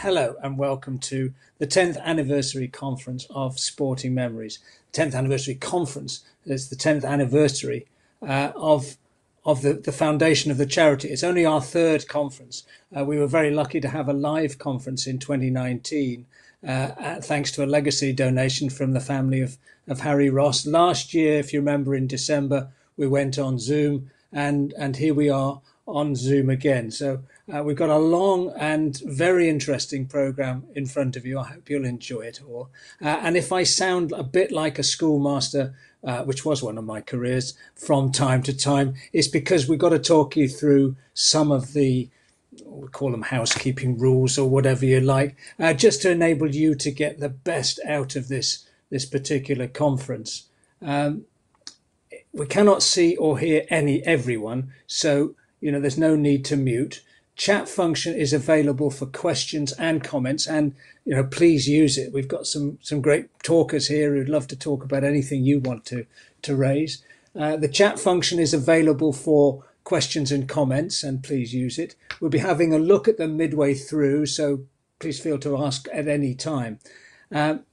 hello and welcome to the 10th anniversary conference of Sporting Memories. 10th anniversary conference is the 10th anniversary uh, of of the, the foundation of the charity. It's only our third conference. Uh, we were very lucky to have a live conference in 2019, uh, thanks to a legacy donation from the family of, of Harry Ross. Last year, if you remember, in December, we went on Zoom, and, and here we are on Zoom again. So uh, we've got a long and very interesting program in front of you. I hope you'll enjoy it all. Uh, and if I sound a bit like a schoolmaster, uh, which was one of my careers from time to time, it's because we've got to talk you through some of the we call them housekeeping rules or whatever you like, uh, just to enable you to get the best out of this this particular conference. Um, we cannot see or hear any everyone, so you know there's no need to mute. Chat function is available for questions and comments and you know please use it. We've got some some great talkers here who'd love to talk about anything you want to to raise. Uh, the chat function is available for questions and comments and please use it. We'll be having a look at them midway through so please feel to ask at any time. Um,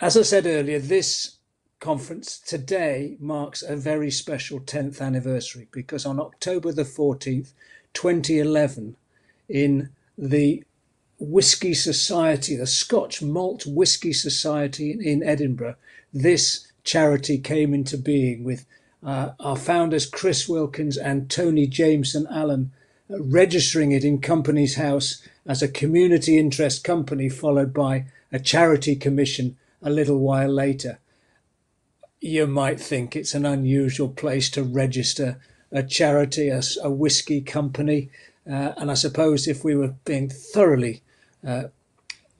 as i said earlier this conference today marks a very special 10th anniversary because on october the 14th 2011 in the Whisky Society, the Scotch Malt Whisky Society in Edinburgh, this charity came into being with uh, our founders Chris Wilkins and Tony Jameson Allen uh, registering it in Companies House as a community interest company, followed by a charity commission a little while later. You might think it's an unusual place to register a charity, a, a whiskey company. Uh, and I suppose if we were being thoroughly uh,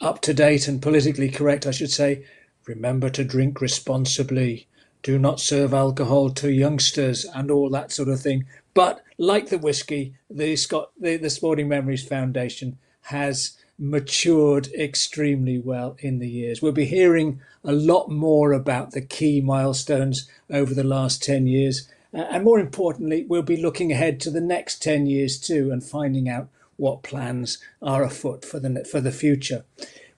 up to date and politically correct, I should say, remember to drink responsibly, do not serve alcohol to youngsters, and all that sort of thing. But like the whiskey, the Scott, the, the Sporting Memories Foundation has matured extremely well in the years. We'll be hearing a lot more about the key milestones over the last 10 years. And more importantly, we'll be looking ahead to the next 10 years too and finding out what plans are afoot for the, for the future.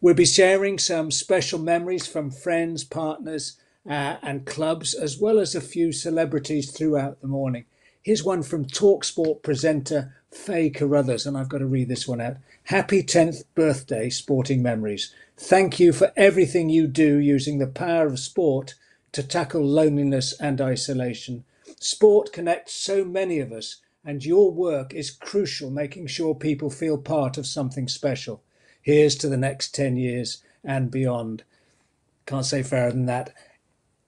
We'll be sharing some special memories from friends, partners, uh, and clubs, as well as a few celebrities throughout the morning. Here's one from Talksport presenter Faye Carruthers, and I've got to read this one out. Happy 10th birthday, Sporting Memories. Thank you for everything you do using the power of sport to tackle loneliness and isolation. Sport connects so many of us, and your work is crucial, making sure people feel part of something special. Here's to the next 10 years and beyond. Can't say fairer than that.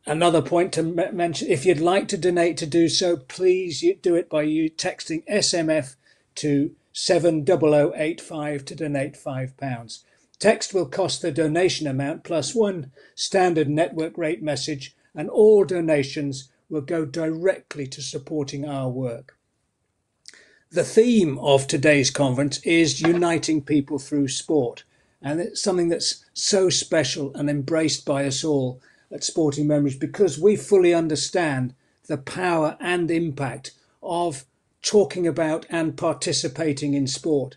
Another point to mention if you'd like to donate to do so, please do it by you texting SMF to 70085 to donate £5. Text will cost the donation amount plus one standard network rate message, and all donations will go directly to supporting our work. The theme of today's conference is uniting people through sport, and it's something that's so special and embraced by us all at Sporting Memories because we fully understand the power and impact of talking about and participating in sport.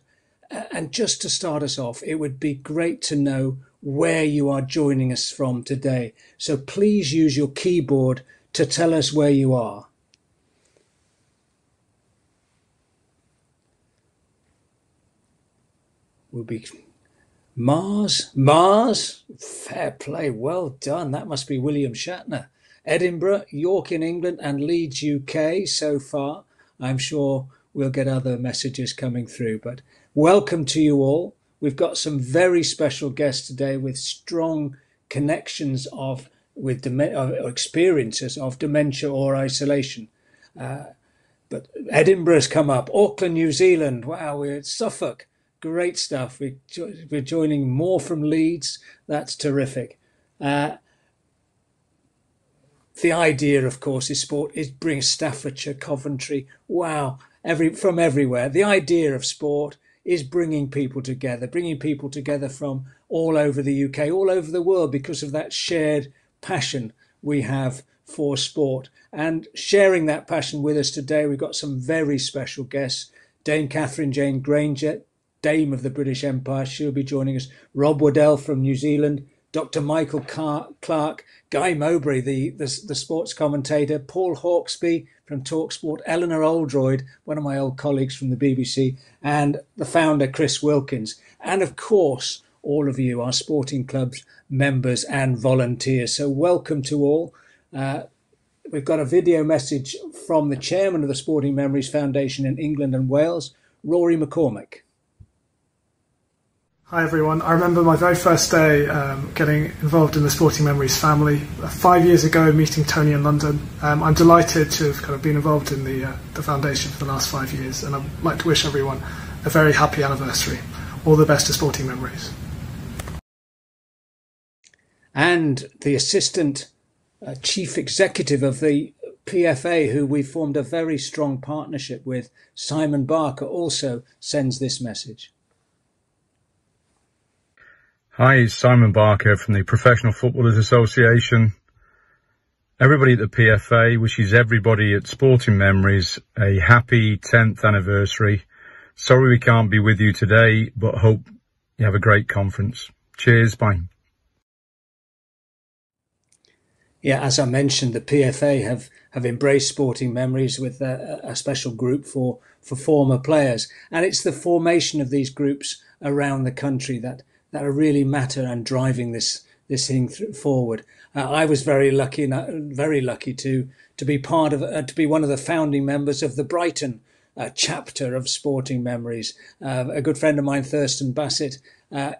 And just to start us off, it would be great to know where you are joining us from today. So please use your keyboard to tell us where you are. We'll be Mars, Mars, fair play, well done. That must be William Shatner. Edinburgh, York in England, and Leeds, UK so far. I'm sure we'll get other messages coming through, but welcome to you all. We've got some very special guests today with strong connections of with uh, experiences of dementia or isolation. Uh, but Edinburgh's come up, Auckland, New Zealand. Wow, we're at Suffolk. Great stuff. We, we're joining more from Leeds. That's terrific. Uh, the idea, of course, is sport is bring Staffordshire, Coventry. Wow, every from everywhere. The idea of sport is bringing people together, bringing people together from all over the UK, all over the world, because of that shared passion we have for sport. And sharing that passion with us today, we've got some very special guests Dame Katherine Jane Grainger, Dame of the British Empire. She'll be joining us. Rob Waddell from New Zealand. Dr. Michael Clarke, Guy Mowbray, the, the, the sports commentator, Paul Hawksbee from Talksport, Eleanor Oldroyd, one of my old colleagues from the BBC, and the founder, Chris Wilkins. And of course, all of you, our sporting clubs members and volunteers. So, welcome to all. Uh, we've got a video message from the chairman of the Sporting Memories Foundation in England and Wales, Rory McCormick. Hi everyone. I remember my very first day um, getting involved in the Sporting Memories family. Five years ago, meeting Tony in London. Um, I'm delighted to have kind of been involved in the uh, the foundation for the last five years, and I'd like to wish everyone a very happy anniversary. All the best to Sporting Memories. And the assistant uh, chief executive of the PFA, who we formed a very strong partnership with, Simon Barker, also sends this message. Hi, it's Simon Barker from the Professional Footballers Association. Everybody at the PFA wishes everybody at Sporting Memories a happy 10th anniversary. Sorry we can't be with you today, but hope you have a great conference. Cheers, bye. Yeah, as I mentioned, the PFA have, have embraced sporting memories with a, a special group for, for former players. And it's the formation of these groups around the country that that really matter and driving this this thing forward. Uh, I was very lucky, very lucky to to be part of, uh, to be one of the founding members of the Brighton uh, chapter of Sporting Memories. Uh, a good friend of mine, Thurston Bassett, uh,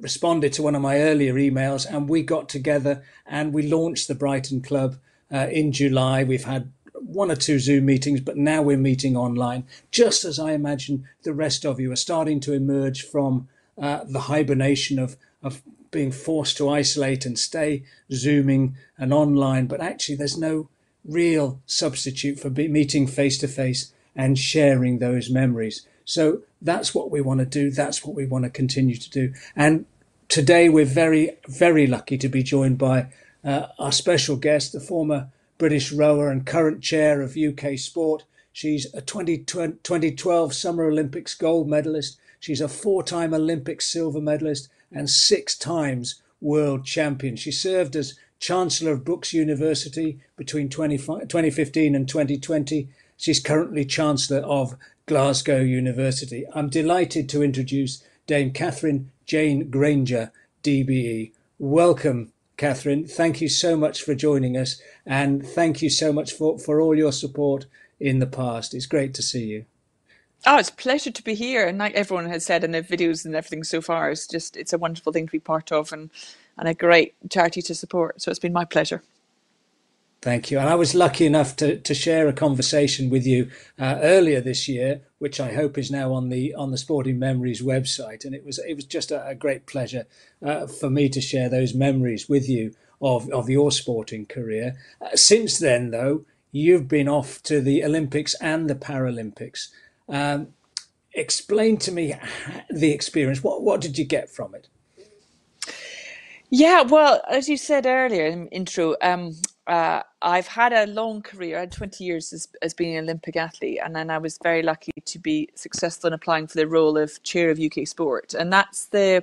responded to one of my earlier emails, and we got together and we launched the Brighton Club uh, in July. We've had one or two Zoom meetings, but now we're meeting online, just as I imagine the rest of you are starting to emerge from uh, the hibernation of of being forced to isolate and stay zooming and online but actually there's no real substitute for meeting face to face and sharing those memories. So that's what we want to do that's what we want to continue to do. And today we're very very lucky to be joined by uh, our special guest the former british rower and current chair of uk sport. She's a 20, 2012 summer olympics gold medalist She's a four time Olympic silver medalist and six times world champion. She served as Chancellor of Brookes University between 2015 and 2020. She's currently Chancellor of Glasgow University. I'm delighted to introduce Dame Katherine Jane Grainger, DBE. Welcome, Katherine. Thank you so much for joining us and thank you so much for, for all your support in the past. It's great to see you. Oh, it's a pleasure to be here. And like everyone has said in the videos and everything so far, it's just it's a wonderful thing to be part of and, and a great charity to support. So it's been my pleasure. Thank you. And I was lucky enough to, to share a conversation with you uh, earlier this year, which I hope is now on the on the Sporting Memories website. And it was it was just a, a great pleasure uh, for me to share those memories with you of, of your sporting career. Uh, since then, though, you've been off to the Olympics and the Paralympics. Um, explain to me the experience. What what did you get from it? Yeah, well, as you said earlier in intro, um, uh, I've had a long career. I had 20 years as, as being an Olympic athlete, and then I was very lucky to be successful in applying for the role of chair of UK sport, and that's the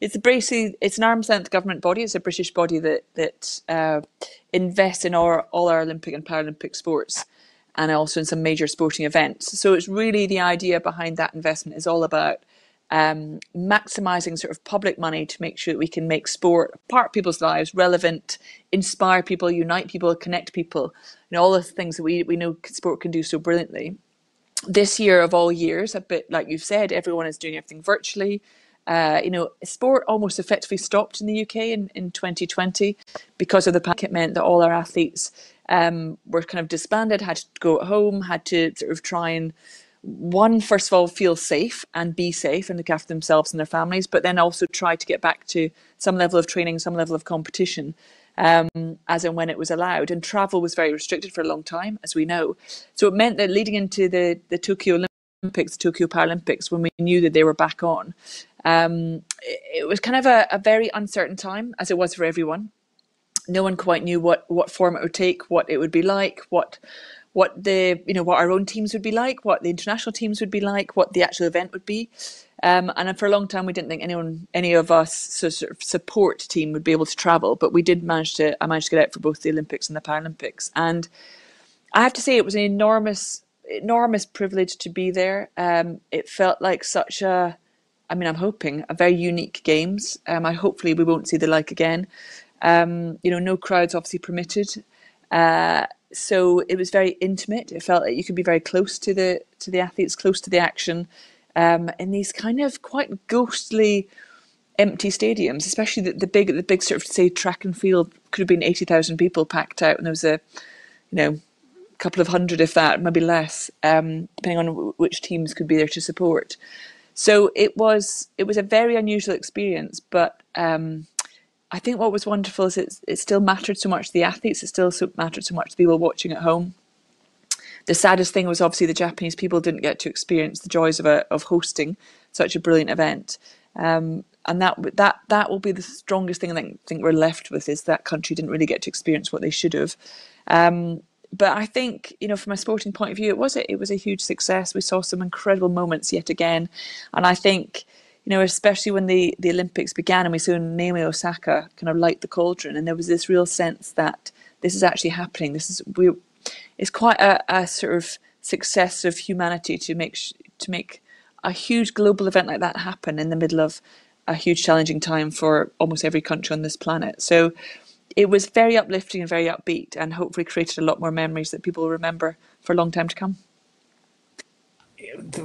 it's a basically it's an arm's length government body. It's a British body that that uh, invests in all, all our Olympic and Paralympic sports and also in some major sporting events. So it's really the idea behind that investment is all about um, maximizing sort of public money to make sure that we can make sport part of people's lives, relevant, inspire people, unite people, connect people, and all the things that we, we know sport can do so brilliantly. This year of all years, a bit like you've said, everyone is doing everything virtually. Uh, you know, sport almost effectively stopped in the UK in, in 2020 because of the pandemic. It meant that all our athletes um, were kind of disbanded, had to go home, had to sort of try and one first of all feel safe and be safe and look after themselves and their families, but then also try to get back to some level of training, some level of competition. Um, as and when it was allowed. And travel was very restricted for a long time, as we know. So it meant that leading into the, the Tokyo Olympics, Tokyo Paralympics, when we knew that they were back on, um, it, it, was kind of a, a, very uncertain time, as it was for everyone no one quite knew what what form it would take, what it would be like, what what the you know what our own teams would be like, what the international teams would be like, what the actual event would be. Um, and for a long time, we didn't think anyone, any of us, so sort of support team would be able to travel. But we did manage to. I managed to get out for both the Olympics and the Paralympics, and I have to say it was an enormous, enormous privilege to be there. Um, it felt like such a, I mean, I'm hoping a very unique games. Um, I hopefully we won't see the like again. Um, you know, no crowds obviously permitted. Uh, so it was very intimate. It felt like you could be very close to the to the athletes, close to the action, um, in these kind of quite ghostly, empty stadiums. Especially the, the big the big sort of say track and field could have been eighty thousand people packed out, and there was a, you know, couple of hundred if that, maybe less, um, depending on w- which teams could be there to support. So it was it was a very unusual experience, but. Um, I think what was wonderful is it, it still mattered so much to the athletes, it still so mattered so much to people watching at home. The saddest thing was obviously the Japanese people didn't get to experience the joys of a, of hosting such a brilliant event. Um, and that that that will be the strongest thing I think, think we're left with is that country didn't really get to experience what they should have. Um, but I think you know from a sporting point of view, it was it was a huge success. We saw some incredible moments yet again, and I think you know, especially when the, the Olympics began and we saw Naomi Osaka kind of light the cauldron, and there was this real sense that this is actually happening. This is we, it's quite a, a sort of success of humanity to make to make a huge global event like that happen in the middle of a huge challenging time for almost every country on this planet. So it was very uplifting and very upbeat, and hopefully created a lot more memories that people will remember for a long time to come.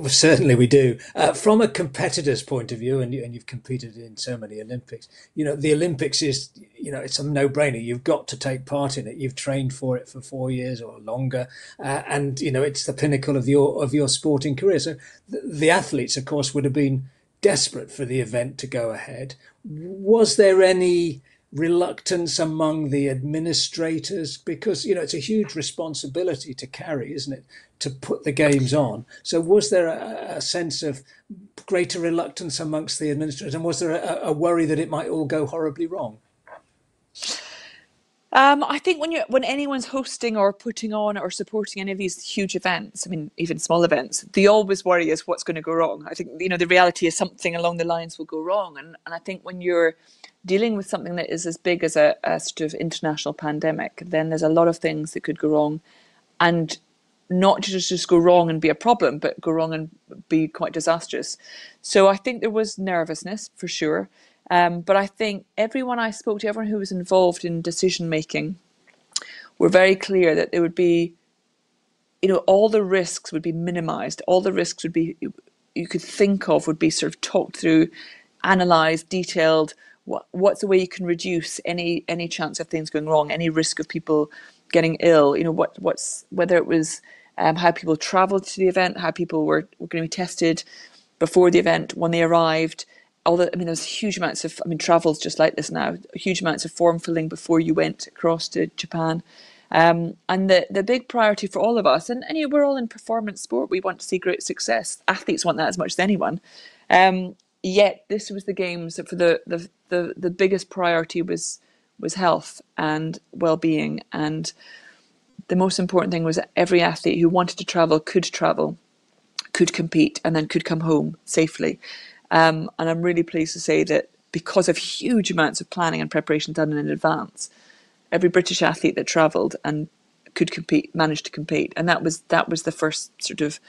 Certainly, we do. Uh, from a competitor's point of view, and, you, and you've competed in so many Olympics. You know, the Olympics is, you know, it's a no-brainer. You've got to take part in it. You've trained for it for four years or longer, uh, and you know, it's the pinnacle of your of your sporting career. So, the, the athletes, of course, would have been desperate for the event to go ahead. Was there any? Reluctance among the administrators because you know it's a huge responsibility to carry isn't it to put the games on. So was there a, a sense of greater reluctance amongst the administrators and was there a, a worry that it might all go horribly wrong? Um, I think when you when anyone's hosting or putting on or supporting any of these huge events, I mean even small events, the always worry is what's going to go wrong. I think you know the reality is something along the lines will go wrong, and and I think when you're dealing with something that is as big as a, a sort of international pandemic, then there's a lot of things that could go wrong, and not just just go wrong and be a problem, but go wrong and be quite disastrous. So I think there was nervousness for sure, um, but I think everyone I spoke to, everyone who was involved in decision making, were very clear that there would be, you know, all the risks would be minimised. All the risks would be you could think of would be sort of talked through, analysed, detailed what what's the way you can reduce any any chance of things going wrong, any risk of people getting ill? You know, what what's whether it was um, how people travelled to the event, how people were, were going to be tested before the event, when they arrived. All the, I mean, there's huge amounts of, I mean, travel's just like this now, huge amounts of form filling before you went across to Japan. Um, and the, the big priority for all of us, and, and we're all in performance sport, we want to see great success. Athletes want that as much as anyone. Um, yet this was the games for the, the the the biggest priority was was health and well-being and the most important thing was that every athlete who wanted to travel could travel could compete and then could come home safely um, and i'm really pleased to say that because of huge amounts of planning and preparation done in advance every british athlete that travelled and could compete managed to compete and that was that was the first sort of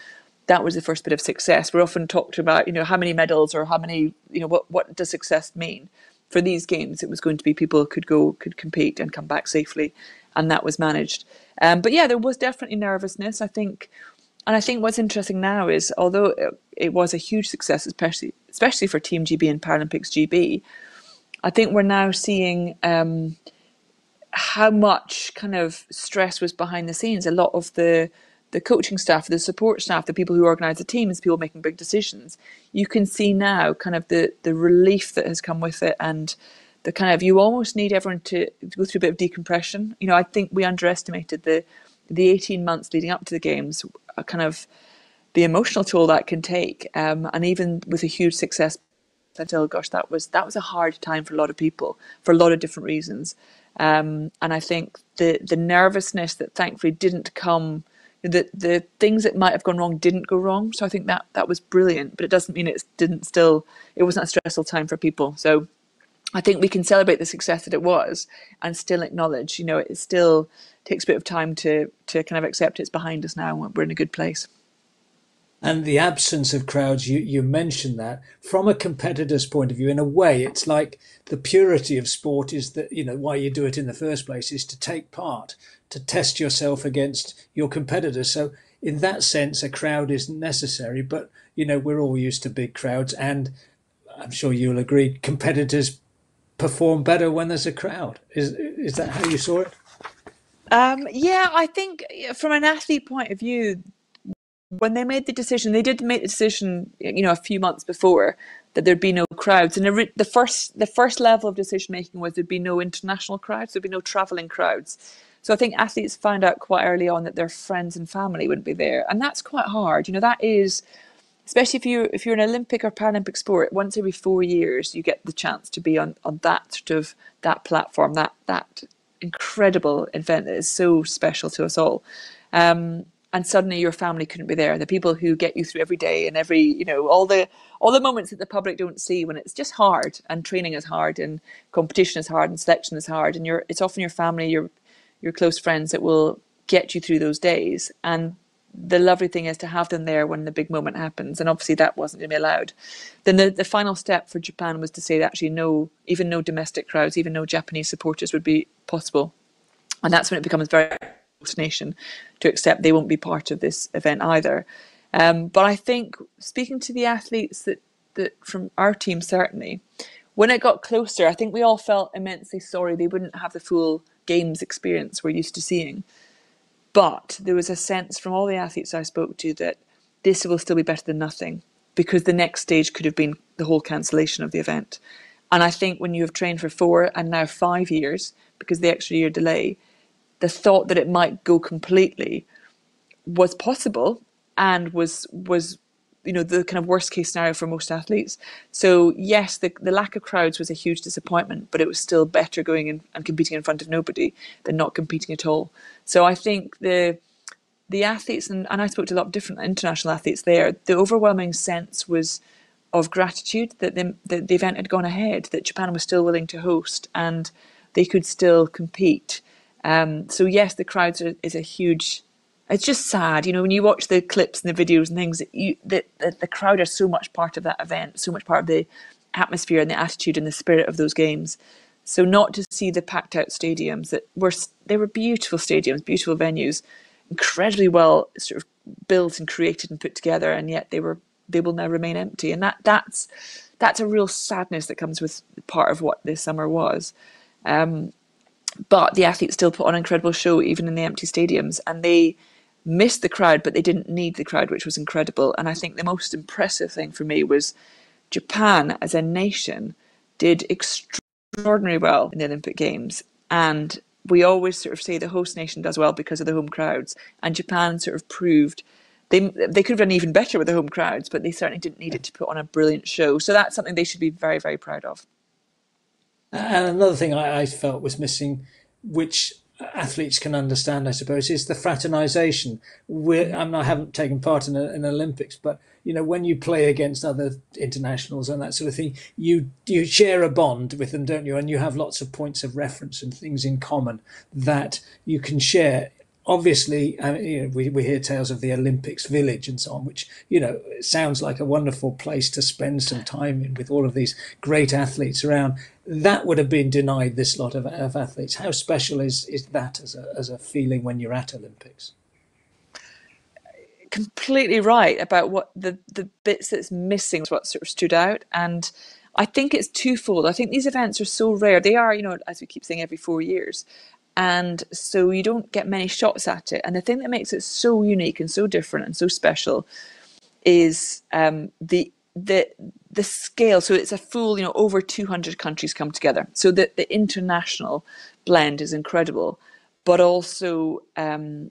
that was the first bit of success. We're often talked about, you know, how many medals or how many, you know, what what does success mean? For these games, it was going to be people could go, could compete and come back safely, and that was managed. Um, but yeah, there was definitely nervousness. I think, and I think what's interesting now is, although it, it was a huge success, especially especially for Team GB and Paralympics GB, I think we're now seeing. Um, how much kind of stress was behind the scenes. A lot of the the coaching staff, the support staff, the people who organise the teams, people making big decisions, you can see now kind of the the relief that has come with it and the kind of you almost need everyone to, go through a bit of decompression. You know, I think we underestimated the the 18 months leading up to the games, kind of the emotional toll that can take, um, and even with a huge success until gosh, that was that was a hard time for a lot of people for a lot of different reasons. Um, and I think the the nervousness that thankfully didn't come the the things that might have gone wrong didn't go wrong. So I think that that was brilliant, but it doesn't mean it didn't still it wasn't a stressful time for people. So I think we can celebrate the success that it was and still acknowledge, you know, it still takes a bit of time to to kind of accept it's behind us now and we're in a good place. And the absence of crowds, you, you mentioned that from a competitor's point of view, in a way, it's like the purity of sport is that, you know, why you do it in the first place is to take part, to test yourself against your competitors. So in that sense, a crowd is necessary, but, you know, we're all used to big crowds and I'm sure you'll agree, competitors perform better when there's a crowd. Is is that how you saw it? Um, yeah, I think from an athlete point of view, when they made the decision, they did make the decision, you know, a few months before that there'd be no crowds. And the first the first level of decision making was there'd be no international crowds, there'd be no traveling crowds. So I think athletes find out quite early on that their friends and family wouldn't be there, and that's quite hard. You know, that is especially if you if you're an Olympic or Paralympic sport, once every four years you get the chance to be on on that sort of that platform, that that incredible event that is so special to us all. Um, and suddenly your family couldn't be there. The people who get you through every day and every you know all the all the moments that the public don't see when it's just hard and training is hard and competition is hard and selection is hard and you're it's often your family, your your close friends that will get you through those days and the lovely thing is to have them there when the big moment happens, and obviously that wasn't going to be allowed. Then the, the final step for Japan was to say that actually no, even no domestic crowds, even no Japanese supporters would be possible, and that's when it becomes very nation to accept they won't be part of this event either. Um, but I think speaking to the athletes that that from our team certainly, when it got closer, I think we all felt immensely sorry they wouldn't have the full games experience we're used to seeing. But there was a sense from all the athletes I spoke to that this will still be better than nothing because the next stage could have been the whole cancellation of the event. And I think when you have trained for four and now five years, because the extra year delay, the thought that it might go completely was possible and was was you know the kind of worst case scenario for most athletes. So yes, the the lack of crowds was a huge disappointment, but it was still better going in and competing in front of nobody than not competing at all. So I think the the athletes and, and I spoke to a lot of different international athletes there. The overwhelming sense was of gratitude that the, the, the event had gone ahead, that Japan was still willing to host and they could still compete. Um, so yes, the crowds are, is a huge it's just sad, you know, when you watch the clips and the videos and things, you, the, the, the crowd are so much part of that event, so much part of the atmosphere and the attitude and the spirit of those games. So not to see the packed out stadiums that were they were beautiful stadiums, beautiful venues, incredibly well sort of built and created and put together, and yet they were they will now remain empty, and that that's that's a real sadness that comes with part of what this summer was. Um, but the athletes still put on an incredible show even in the empty stadiums, and they missed the crowd, but they didn't need the crowd, which was incredible. And I think the most impressive thing for me was Japan as a nation did extraordinarily well in the Olympic Games. And we always sort of say the host nation does well because of the home crowds. And Japan sort of proved they they could have done even better with the home crowds, but they certainly didn't need it to put on a brilliant show. So that's something they should be very, very proud of. Uh, and another thing I, I felt was missing, which athletes can understand, I suppose, is the fraternization. We're, I, mean, I haven't taken part in an Olympics, but you know, when you play against other internationals and that sort of thing, you you share a bond with them, don't you? And you have lots of points of reference and things in common that you can share obviously, uh, you know, we, we hear tales of the Olympics village and so on, which, you know, sounds like a wonderful place to spend some time in with all of these great athletes around. That would have been denied this lot of, of athletes. How special is, is that as a, as a feeling when you're at Olympics? Completely right about what the, the bits that's missing is what sort of stood out. And I think it's twofold. I think these events are so rare. They are, you know, as we keep saying, every four years and so you don't get many shots at it. And the thing that makes it so unique and so different and so special is um, the the the scale. So it's a full, you know, over 200 countries come together. So the the international blend is incredible, but also um,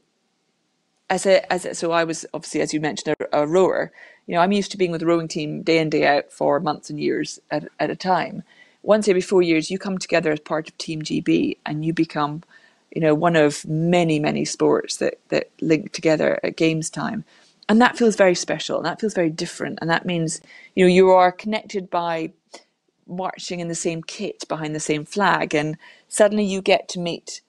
as a as a, so I was obviously as you mentioned a, a rower. You know, I'm used to being with the rowing team day in day out for months and years at at a time once every four years, you come together as part of Team GB and you become you know, one of many, many sports that, that link together at games time. And that feels very special and that feels very different. And that means, you know, you are connected by marching in the same kit behind the same flag. And suddenly you get to meet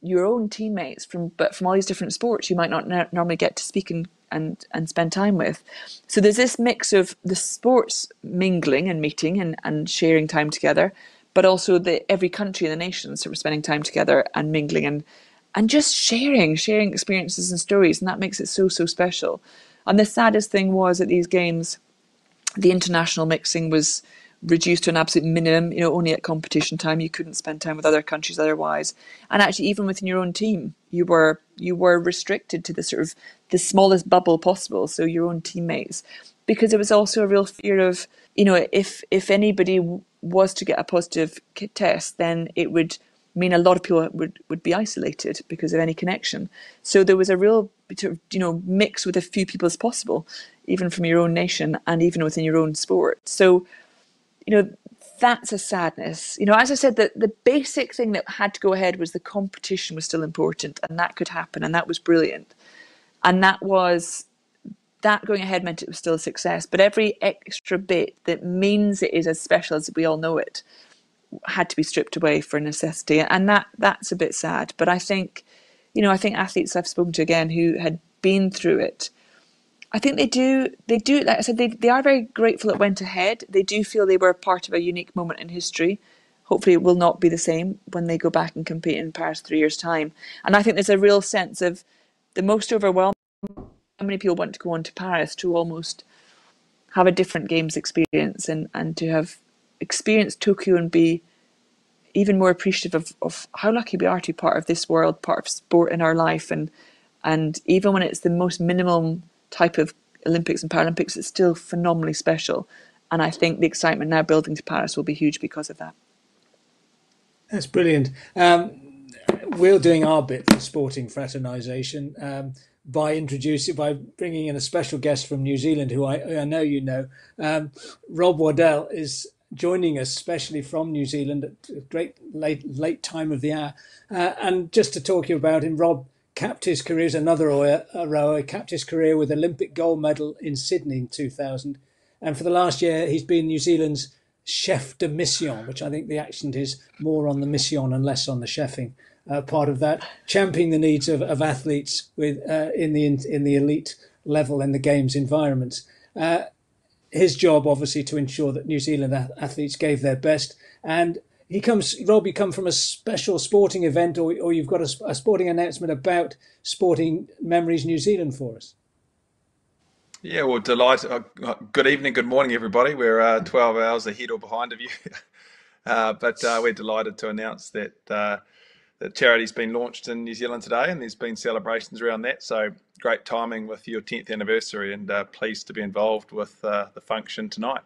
your own teammates from, but from all these different sports you might not normally get to speak and, and, and spend time with. So there's this mix of the sports mingling and meeting and, and sharing time together but also the every country in the nation sort of spending time together and mingling and and just sharing, sharing experiences and stories, and that makes it so so special. And the saddest thing was at these games, the international mixing was reduced to an absolute minimum. You know, only at competition time you couldn't spend time with other countries otherwise. And actually, even within your own team, you were you were restricted to the sort of the smallest bubble possible. So your own teammates, because it was also a real fear of you know if if anybody was to get a positive test, then it would mean a lot of people would, would be isolated because of any connection. So there was a real you know mix with as few people as possible, even from your own nation and even within your own sport. So you know that's a sadness. You know, as I said, the, the basic thing that had to go ahead was the competition was still important and that could happen and that was brilliant. And that was that going ahead meant it was still a success. But every extra bit that means it is as special as we all know it had to be stripped away for necessity, and that that's a bit sad. But I think, you know, I think athletes I've spoken to again who had been through it. I think they do. They do. Like I said, they they are very grateful it went ahead. They do feel they were part of a unique moment in history. Hopefully, it will not be the same when they go back and compete in Paris three years' time. And I think there's a real sense of the most overwhelming how many people want to go on to Paris to almost have a different games experience and, and to have experienced Tokyo and be even more appreciative of, of how lucky we are to be part of this world, part of sport in our life and and even when it's the most minimum type of Olympics and Paralympics, it's still phenomenally special. And I think the excitement now building to Paris will be huge because of that. That's brilliant. Um, we're doing our bit for sporting fraternisation. Um, by introducing by bringing in a special guest from New Zealand, who I, I know you know. Um, Rob Waddell is joining us, especially from New Zealand at a great late late time of the hour. Uh, and just to talk you about him, Rob capped his career as another rower, capped his career with Olympic gold medal in Sydney in 2000. And for the last year, he's been New Zealand's chef de mission, which I think the accent is more on the mission and less on the chefing uh, part of that, championing the needs of, of athletes with uh, in the in the elite level and the games environments. Uh, his job, obviously, to ensure that New Zealand athletes gave their best. And he comes, Rob, you come from a special sporting event, or, or you've got a, a sporting announcement about Sporting Memories New Zealand for us. Yeah, well, delighted. Uh, good evening, good morning, everybody. We're uh, 12 hours ahead or behind of you. uh, but uh, we're delighted to announce that uh, the charity's been launched in New Zealand today, and there's been celebrations around that. So great timing with your 10th anniversary, and uh, pleased to be involved with uh, the function tonight.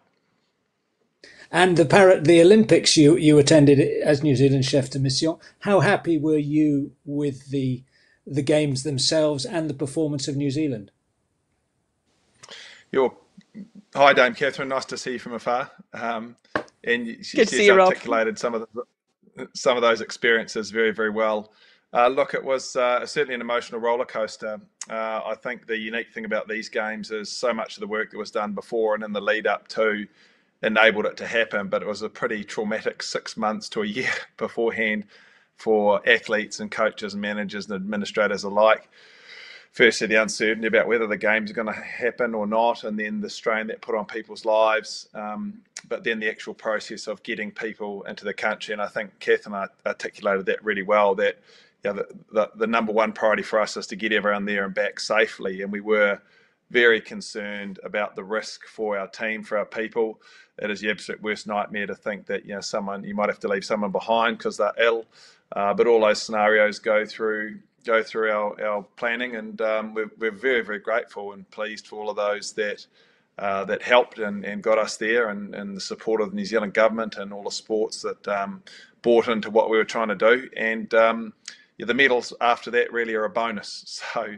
And the parrot, the Olympics you you attended as New Zealand chef de mission. How happy were you with the the games themselves and the performance of New Zealand? Your hi, Dame Katherine. Nice to see you from afar. Um, and she, Good she's articulated Rob. some of the some of those experiences very, very well. Uh, look, it was uh, certainly an emotional roller coaster. Uh, I think the unique thing about these games is so much of the work that was done before and in the lead up to enabled it to happen, but it was a pretty traumatic six months to a year beforehand for athletes and coaches and managers and administrators alike firstly the uncertainty about whether the games are going to happen or not, and then the strain that put on people's lives. Um, but then the actual process of getting people into the country, and I think I articulated that really well. That you know, the, the, the number one priority for us is to get everyone there and back safely, and we were very concerned about the risk for our team, for our people. It is the absolute worst nightmare to think that you know someone you might have to leave someone behind because they're ill. Uh, but all those scenarios go through go through our, our planning, and um, we're, we're very, very grateful and pleased for all of those that uh, that helped and, and got us there, and, and the support of the New Zealand government and all the sports that um, bought into what we were trying to do. And um, yeah, the medals after that really are a bonus. So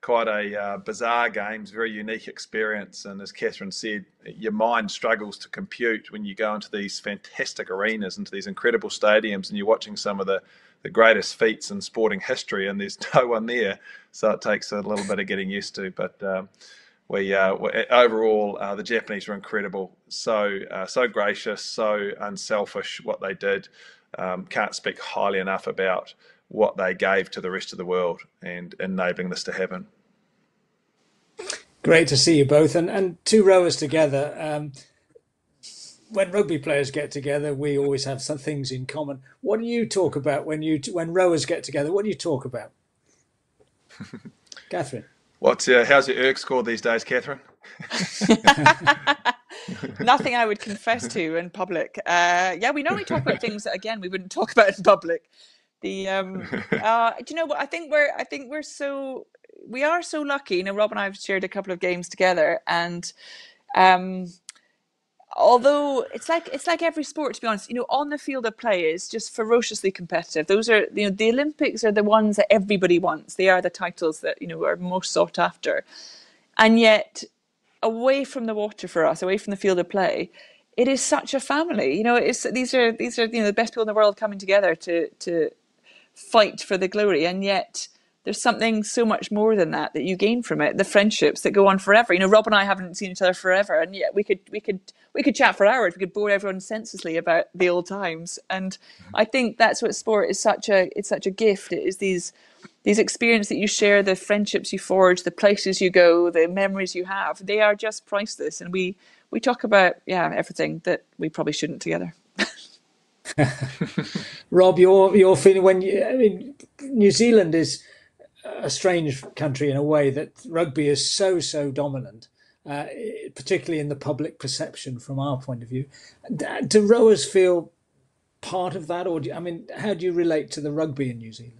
quite a uh, bizarre games, very unique experience. And as Katherine said, your mind struggles to compute when you go into these fantastic arenas, into these incredible stadiums, and you're watching some of the the greatest feats in sporting history, and there's no one there. So it takes a little bit of getting used to. But um, we, uh, overall, uh, the Japanese were incredible. So uh, so gracious, so unselfish. What they did, um, can't speak highly enough about what they gave to the rest of the world and enabling this to happen. Great to see you both, and and two rowers together. Um, when rugby players get together, we always have some things in common. What do you talk about when you when rowers get together? What do you talk about, Katherine? What's uh, how's your ERG score these days, Katherine? Nothing I would confess to in public. Uh, yeah, we normally talk about things that again we wouldn't talk about in public. The um, uh, do you know what I think we're I think we're so we are so lucky. You know, Rob and I have shared a couple of games together, and um, although it's like it's like every sport to be honest you know on the field of play is just ferociously competitive. Those are you know the olympics are the ones that everybody wants. They are the titles that you know are most sought after. And yet away from the water for us away from the field of play it is such a family. You know it's these are these are you know the best people in the world coming together to to fight for the glory. And yet there's something so much more than that that you gain from it. The friendships that go on forever. You know rob and i haven't seen each other forever and yet we could we could we could chat for hours. We could bore everyone senselessly about the old times. And i think that's what sport is such a it's such a gift. It is these these experiences that you share the friendships you forge the places you go the memories you have. They are just priceless. And we we talk about yeah everything that we probably shouldn't together. Rob your your feeling when you i mean new zealand is a strange country in a way that rugby is so so dominant, uh, particularly in the public perception from our point of view. Do rowers feel part of that, or do, I mean, how do you relate to the rugby in New Zealand?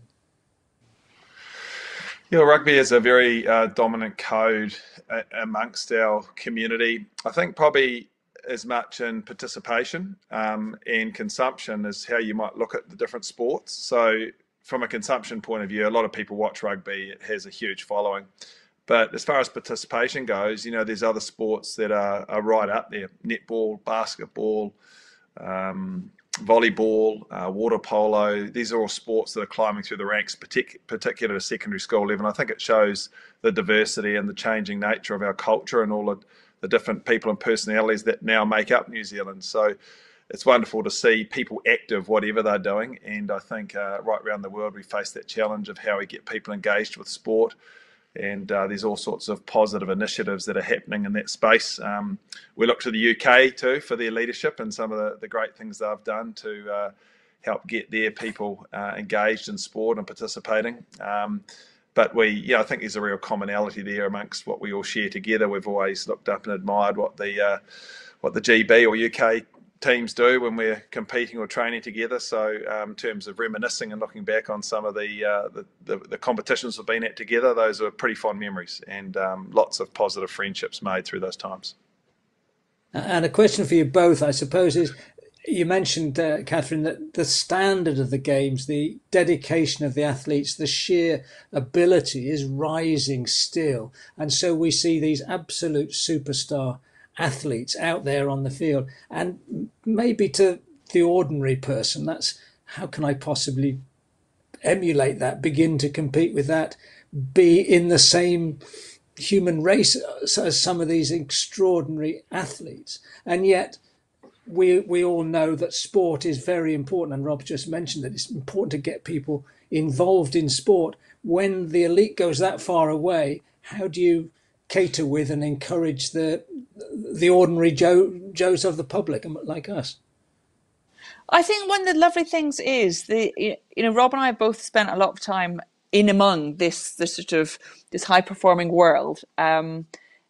Yeah, rugby is a very uh, dominant code uh, amongst our community. I think probably as much in participation um, and consumption as how you might look at the different sports. So from a consumption point of view, a lot of people watch rugby. It has a huge following. But as far as participation goes, you know, there's other sports that are, are right up there netball, basketball, um, volleyball, uh, water polo. These are all sports that are climbing through the ranks, partic- particularly at secondary school level. And I think it shows the diversity and the changing nature of our culture and all the, the different people and personalities that now make up New Zealand. So it's wonderful to see people active, whatever they're doing. And I think uh, right around the world, we face that challenge of how we get people engaged with sport. And uh, there's all sorts of positive initiatives that are happening in that space. Um, we look to the UK too for their leadership and some of the, the great things they've done to uh, help get their people uh, engaged in sport and participating. Um, but we, yeah, I think there's a real commonality there amongst what we all share together. We've always looked up and admired what the uh, what the GB or UK teams do when we're competing or training together. So, um, in terms of reminiscing and looking back on some of the, uh, the, the, the competitions we've been at together, those are pretty fond memories and um, lots of positive friendships made through those times. And a question for you both, I suppose, is you mentioned, uh, Katherine, that the standard of the games, the dedication of the athletes, the sheer ability is rising still. And so we see these absolute superstar athletes out there on the field. And maybe to the ordinary person, that's how can I possibly emulate that, begin to compete with that, be in the same human race as some of these extraordinary athletes. And yet, we we all know that sport is very important, and Rob just mentioned that it's important to get people involved in sport. When the elite goes that far away, how do you cater with and encourage the the ordinary Joe Joes of the public like us. I think one of the lovely things is the you know Rob and I have both spent a lot of time in among this this sort of this high performing world. Um,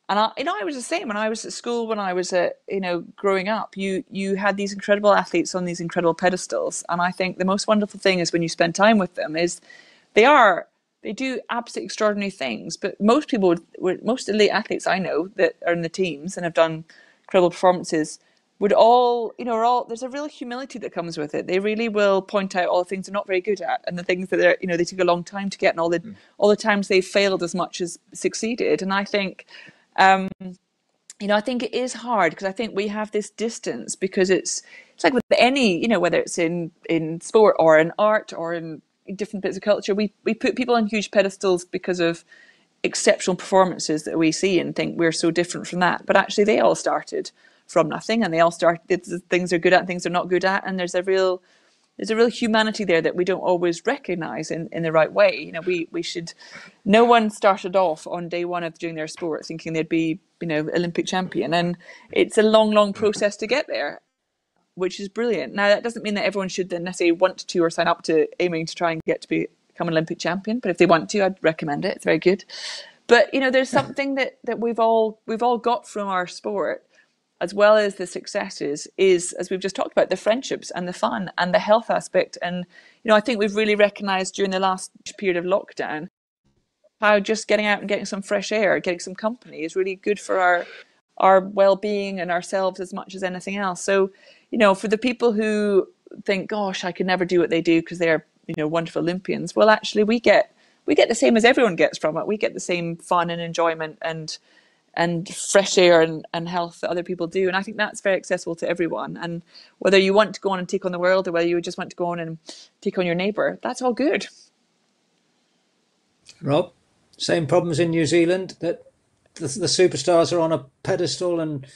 and I, you know, I was the same when I was at school. When I was at, you know, growing up, you you had these incredible athletes on these incredible pedestals, and I think the most wonderful thing is when you spend time with them is they are they do absolutely extraordinary things. But most people, would, most elite athletes I know that are in the teams and have done incredible performances, would all, you know, are all. There's a real humility that comes with it. They really will point out all the things they're not very good at, and the things that they're, you know, they took a long time to get, and all the mm. all the times they've failed as much as succeeded. And I think. Um, you know, I think it is hard because I think we have this distance because it's it's like with any, you know, whether it's in in sport or in art or in different bits of culture, we we put people on huge pedestals because of exceptional performances that we see and think we're so different from that. But actually, they all started from nothing, and they all started things they're good at, things they're not good at, and there's a real there's a real humanity there that we don't always recognize in, in the right way. You know, we, we should, no one started off on day one of doing their sport thinking they'd be, you know, Olympic champion. And it's a long, long process to get there, which is brilliant. Now, that doesn't mean that everyone should then necessarily want to or sign up to aiming to try and get to be, become an Olympic champion. But if they want to, I'd recommend it. It's very good. But, you know, there's something that, that we've all, we've all got from our sport as well as the successes is as we've just talked about the friendships and the fun and the health aspect and you know i think we've really recognized during the last period of lockdown how just getting out and getting some fresh air getting some company is really good for our our well-being and ourselves as much as anything else so you know for the people who think gosh i could never do what they do because they're you know wonderful olympians well actually we get we get the same as everyone gets from it we get the same fun and enjoyment and and fresh air and, and health that other people do. And I think that's very accessible to everyone. And whether you want to go on and take on the world or whether you just want to go on and take on your neighbour, that's all good. Rob, same problems in New Zealand that the, the superstars are on a pedestal and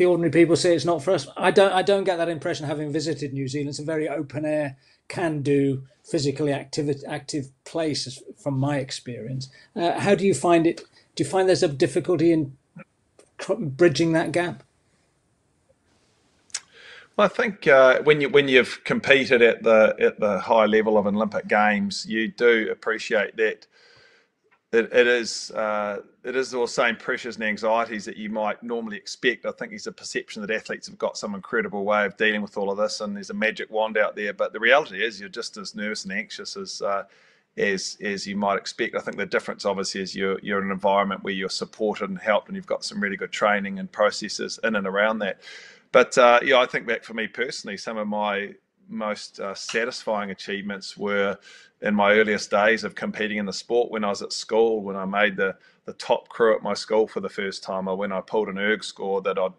the ordinary people say it's not for us. I don't. I don't get that impression having visited New Zealand. It's a very open air, can do, physically active active place from my experience. Uh, how do you find it do you find there's a difficulty in bridging that gap? Well, I think uh, when you when you've competed at the at the high level of Olympic Games, you do appreciate that it, it is uh, it is the same pressures and anxieties that you might normally expect. I think there's a perception that athletes have got some incredible way of dealing with all of this, and there's a magic wand out there. But the reality is, you're just as nervous and anxious as uh, as as you might expect. I think the difference obviously is you're you're in an environment where you're supported and helped, and you've got some really good training and processes in and around that. But uh, yeah, I think back for me personally, some of my most uh, satisfying achievements were in my earliest days of competing in the sport when I was at school, when I made the the top crew at my school for the first time, or when I pulled an erg score that I'd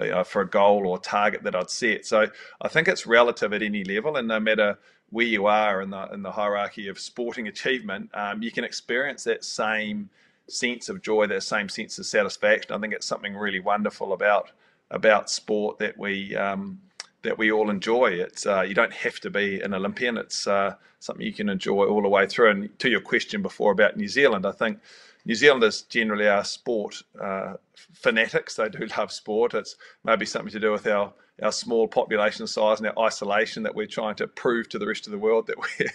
you know, for a goal or target that I'd set. So I think it's relative at any level, and no matter where you are in the in the hierarchy of sporting achievement, um, you can experience that same sense of joy, that same sense of satisfaction. I think it's something really wonderful about about sport that we um, that we all enjoy. It's uh, you don't have to be an Olympian. It's uh, something you can enjoy all the way through. And to your question before about New Zealand, I think New Zealanders generally are sport uh, fanatics. They do love sport. It's maybe something to do with our our small population size and our isolation that we're trying to prove to the rest of the world that we're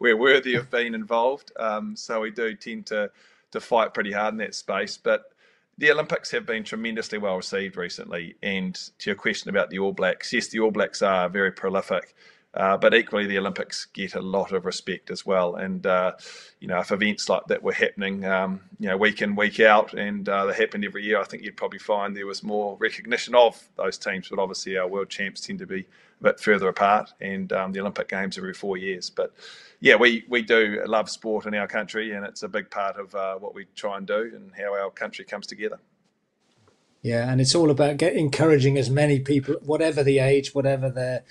we're worthy of being involved. Um, so we do tend to to fight pretty hard in that space. But the Olympics have been tremendously well received recently. And to your question about the All Blacks, yes, the All Blacks are very prolific. Uh, but equally, the Olympics get a lot of respect as well. And uh, you know, if events like that were happening, um, you know, week in week out, and uh, they happened every year, I think you'd probably find there was more recognition of those teams. But obviously, our world champs tend to be a bit further apart, and um, the Olympic Games every four years. But yeah, we we do love sport in our country, and it's a big part of uh, what we try and do and how our country comes together. Yeah, and it's all about get, encouraging as many people, whatever the age, whatever their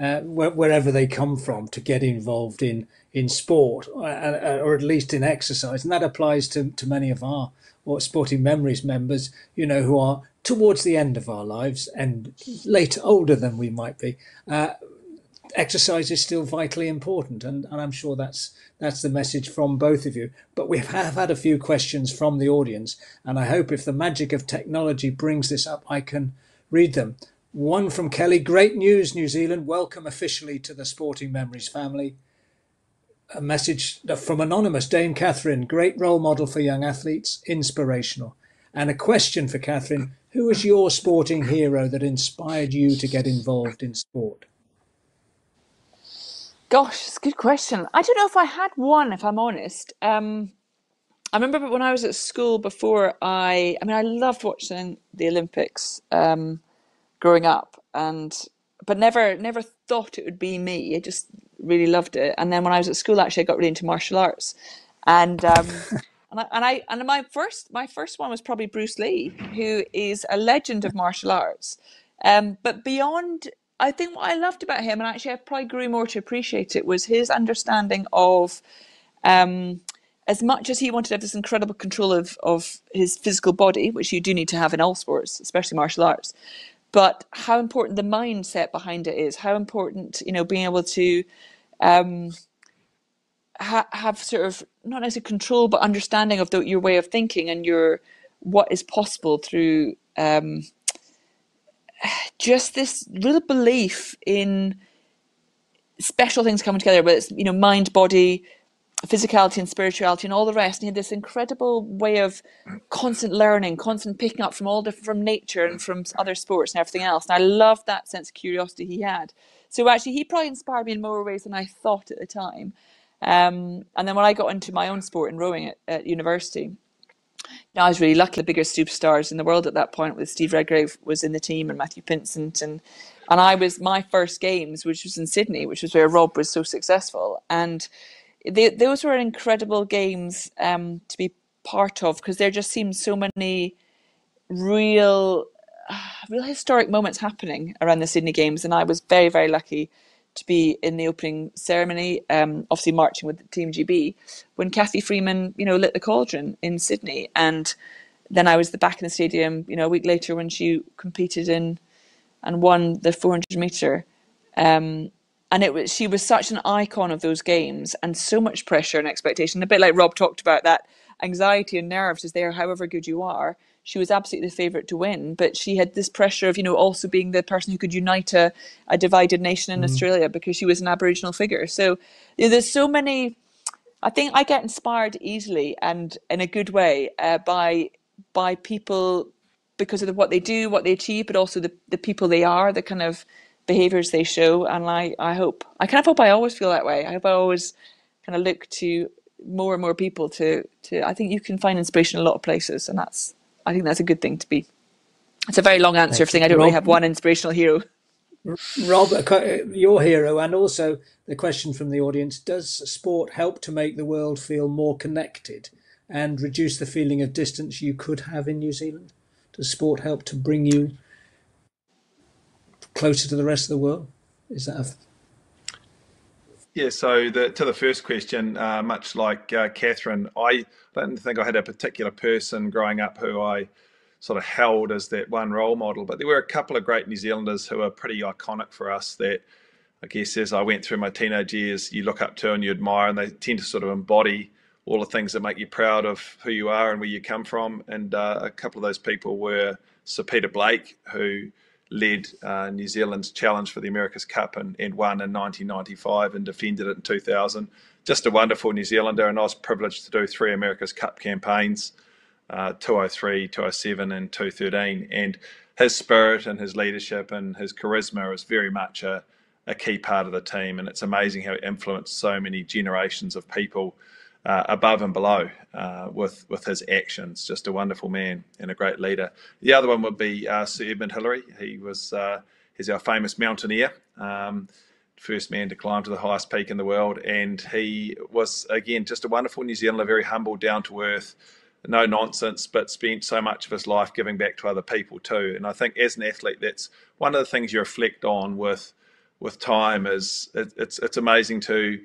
uh, wherever they come from to get involved in in sport uh, uh, or at least in exercise. And that applies to, to many of our or sporting memories members you know who are towards the end of our lives and later older than we might be. Uh, exercise is still vitally important and, and i'm sure that's that's the message from both of you. But we have had a few questions from the audience and i hope if the magic of technology brings this up i can read them one from Kelly. Great news, New Zealand. Welcome officially to the Sporting Memories family. A message from Anonymous Dame Katherine. Great role model for young athletes. Inspirational. And a question for Katherine Who was your sporting hero that inspired you to get involved in sport? Gosh, it's a good question. I don't know if I had one, if I'm honest. Um, I remember when I was at school before I, I mean, I loved watching the Olympics. Um, growing up and but never never thought it would be me. I just really loved it. And then when I was at school, actually, I got really into martial arts, and um, And I, and I and my first my first one was probably Bruce Lee, who is a legend of martial arts. Um, but beyond, I think what I loved about him, and actually I probably grew more to appreciate it, was his understanding of. Um, as much as he wanted to have this incredible control of, of his physical body, which you do need to have in all sports, especially martial arts, but how important the mindset behind it is, how important, you know, being able to um, ha- have sort of not necessarily control, but understanding of the, your way of thinking and your what is possible through um, just this real belief in special things coming together, whether it's you know mind, body, physicality, and spirituality, and all the rest. And he had this incredible way of constant learning, constant picking up from all different from nature and from other sports and everything else. And I loved that sense of curiosity he had. So actually, he probably inspired me in more ways than I thought at the time. Um, and then when I got into my own sport in rowing at, at university, I was really lucky. The biggest superstars in the world at that point, with Steve Redgrave was in the team and Matthew Pinsent, and and I was my first games, which was in Sydney, which was where Rob was so successful, and they, those were incredible games um, to be part of because there just seemed so many real, real historic moments happening around the Sydney Games, and I was very very lucky to be in the opening ceremony, um, obviously marching with Team GB, when Cathy Freeman, you know, lit the cauldron in Sydney. And then I was the back in the stadium, you know, a week later when she competed in and won the 400 meter. Um, and it was she was such an icon of those games and so much pressure and expectation. A bit like Rob talked about that anxiety and nerves is there, however good you are she was absolutely the favourite to win, but she had this pressure of, you know, also being the person who could unite a, a divided nation in mm. Australia because she was an Aboriginal figure. So you know, there's so many. I think I get inspired easily and in a good way uh, by by people because of the, what they do, what they achieve, but also the, the people they are, the kind of behaviors they show. And I, I hope, I kind of hope I always feel that way. I hope I always kind of look to more and more people to, to, I think you can find inspiration in a lot of places and that's, I think that's a good thing to be. It's a very long answer Thanks. thing. I don't really have one inspirational hero. Rob, your hero, and also the question from the audience: Does sport help to make the world feel more connected and reduce the feeling of distance you could have in New Zealand? Does sport help to bring you closer to the rest of the world? Is that a yeah, so the, to the first question, uh, much like uh, Katherine, I don't think I had a particular person growing up who I sort of held as that one role model, but there were a couple of great New Zealanders who are pretty iconic for us that I guess as I went through my teenage years, you look up to and you admire, and they tend to sort of embody all the things that make you proud of who you are and where you come from. And uh, a couple of those people were Sir Peter Blake, who led uh, New Zealand's challenge for the America's Cup and, and won in 1995 and defended it in 2000. Just a wonderful New Zealander, and I was privileged to do three America's Cup campaigns uh, 203, 207, and 213. And his spirit and his leadership and his charisma is very much a, a key part of the team. And it's amazing how he influenced so many generations of people uh, above and below uh, with with his actions. Just a wonderful man and a great leader. The other one would be uh, Sir Edmund Hillary. He was uh, he's our famous mountaineer, um, first man to climb to the highest peak in the world, and he was again just a wonderful New Zealander, very humble, down to earth. No nonsense, but spent so much of his life giving back to other people too. And I think as an athlete, that's one of the things you reflect on with with time. Is it, it's it's amazing to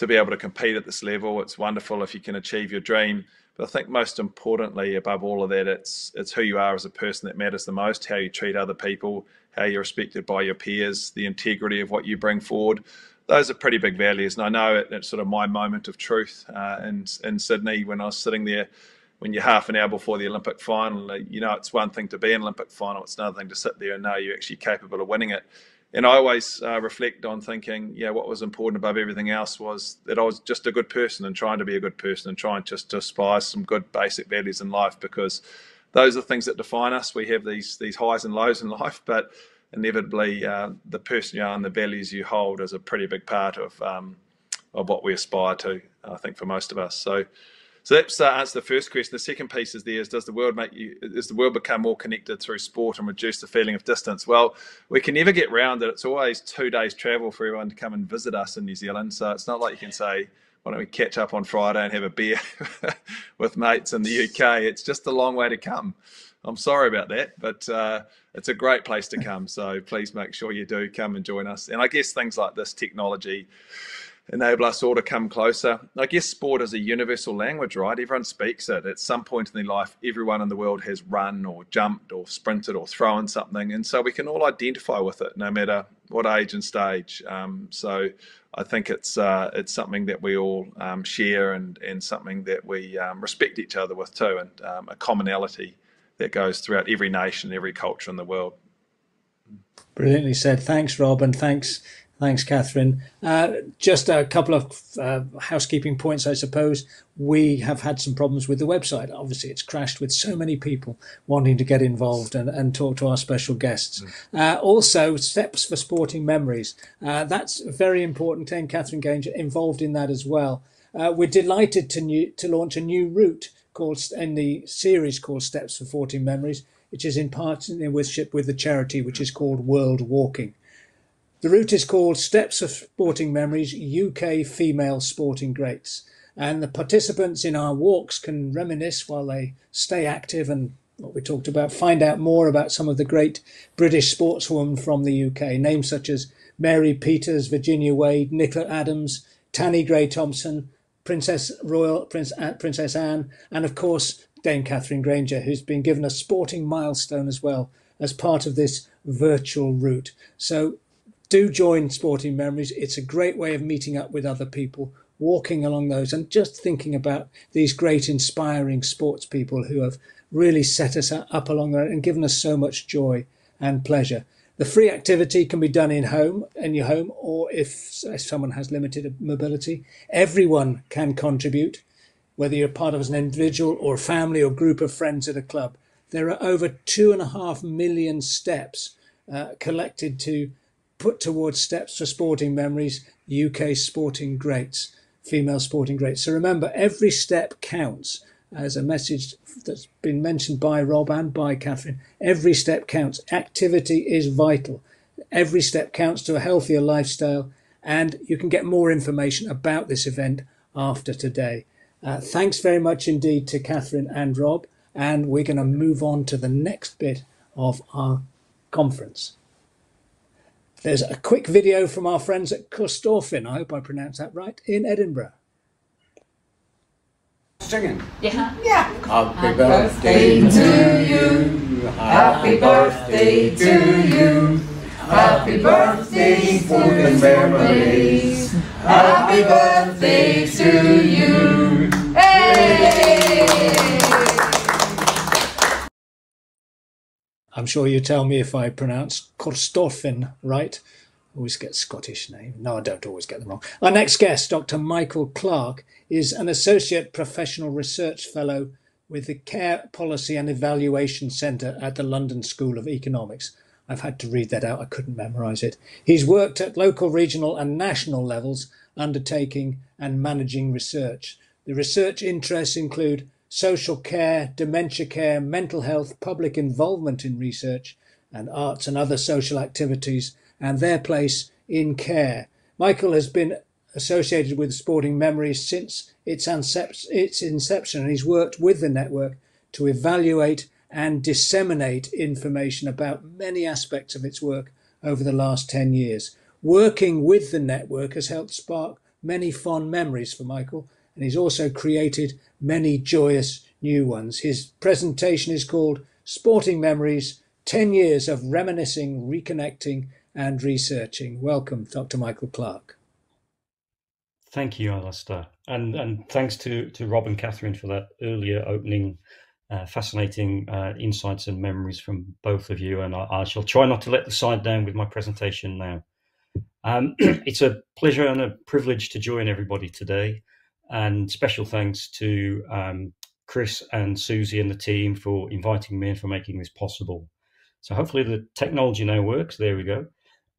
to be able to compete at this level. It's wonderful if you can achieve your dream. But I think most importantly, above all of that, it's it's who you are as a person that matters the most. How you treat other people, how you're respected by your peers, the integrity of what you bring forward. Those are pretty big values, and I know it's sort of my moment of truth uh, in in Sydney when I was sitting there. When you're half an hour before the Olympic final, you know it's one thing to be in Olympic final; it's another thing to sit there and know you're actually capable of winning it and I always uh, reflect on thinking, yeah, what was important above everything else was that I was just a good person and trying to be a good person and trying just to aspire some good basic values in life because those are things that define us. We have these these highs and lows in life, but inevitably uh, the person you are and the values you hold is a pretty big part of um, of what we aspire to. I think for most of us. So so that's uh, answer the first question. The second piece is there is does the world make you does the world become more connected through sport and reduce the feeling of distance? Well, we can never get round it. It's always two days travel for everyone to come and visit us in New Zealand. So it's not like you can say why don't we catch up on Friday and have a beer with mates in the UK? It's just a long way to come. I'm sorry about that, but uh, it's a great place to come. So please make sure you do come and join us. And I guess things like this technology enable us all to come closer. I guess sport is a universal language, right? Everyone speaks it. At some point in their life, everyone in the world has run or jumped or sprinted or thrown something. And so we can all identify with it no matter what age and stage. Um, so I think it's uh, it's something that we all um, share and, and something that we um, respect each other with too, and um, a commonality that goes throughout every nation, every culture in the world. Brilliantly said. Thanks, Rob, and thanks, thanks, Katherine. Uh, just a couple of uh, housekeeping points, I suppose. We have had some problems with the website. Obviously, it's crashed with so many people wanting to get involved and, and talk to our special guests. Mm. Uh, also, Steps for Sporting Memories. Uh, that's very important thing. Katherine Grainger involved in that as well. Uh, we're delighted to new, to launch a new route called in the series called Steps for Sporting Memories, which is in partnership with the charity which is called World Walking. The route is called Steps of Sporting Memories UK Female Sporting Greats. And the participants in our walks can reminisce while they stay active and what we talked about, find out more about some of the great British sportswomen from the UK, names such as Mary Peters, Virginia Wade, Nicola Adams, Tanni Grey Thompson, Princess Royal, Prince, uh, Princess Anne, and of course Dame Katherine Grainger, who's been given a sporting milestone as well as part of this virtual route. So do join Sporting Memories. It's a great way of meeting up with other people, walking along those, and just thinking about these great, inspiring sports people who have really set us up along there and given us so much joy and pleasure. The free activity can be done in home, in your home, or if, if someone has limited mobility. Everyone can contribute, whether you're part of as an individual or a family or group of friends at a club. There are over two and a half million steps uh, collected to put towards steps for sporting memories, UK sporting greats, female sporting greats. So remember, every step counts as a message that's been mentioned by Rob and by Katherine. Every step counts. Activity is vital. Every step counts to a healthier lifestyle, and you can get more information about this event after today. Uh, thanks very much indeed to Katherine and Rob, and we're going to move on to the next bit of our conference. There's a quick video from our friends at Corstorphine, I hope I pronounced that right, in Edinburgh singing? Yeah. Yeah. Happy birthday to you. Happy birthday to you. Happy birthday for the memories. Happy birthday to you. Hey! I'm sure you tell me if I pronounce Corstorphine right. Always get Scottish name. No, I don't always get them wrong. Our next guest, Dr. Michael Clark, is an Associate Professional Research Fellow with the Care Policy and Evaluation Centre at the London School of Economics. I've had to read that out, I couldn't memorise it. He's worked at local, regional, and national levels, undertaking and managing research. The research interests include social care, dementia care, mental health, public involvement in research, and arts and other social activities and their place in care. Michael has been associated with Sporting Memories since its, inception, and he's worked with the network to evaluate and disseminate information about many aspects of its work over the last 10 years. Working with the network has helped spark many fond memories for Michael, and he's also created many joyous new ones. His presentation is called Sporting Memories 10 Years of Reminiscing, Reconnecting, and researching. Welcome, Dr. Michael Clark. Thank you, Alastair. And, and thanks to, to Rob and Katherine for that earlier opening, uh, fascinating uh, insights and memories from both of you. And I, I, shall try not to let the side down with my presentation now. Um, it's a pleasure and a privilege to join everybody today. And special thanks to um, Chris and Susie and the team for inviting me and for making this possible. So hopefully the technology now works. There we go.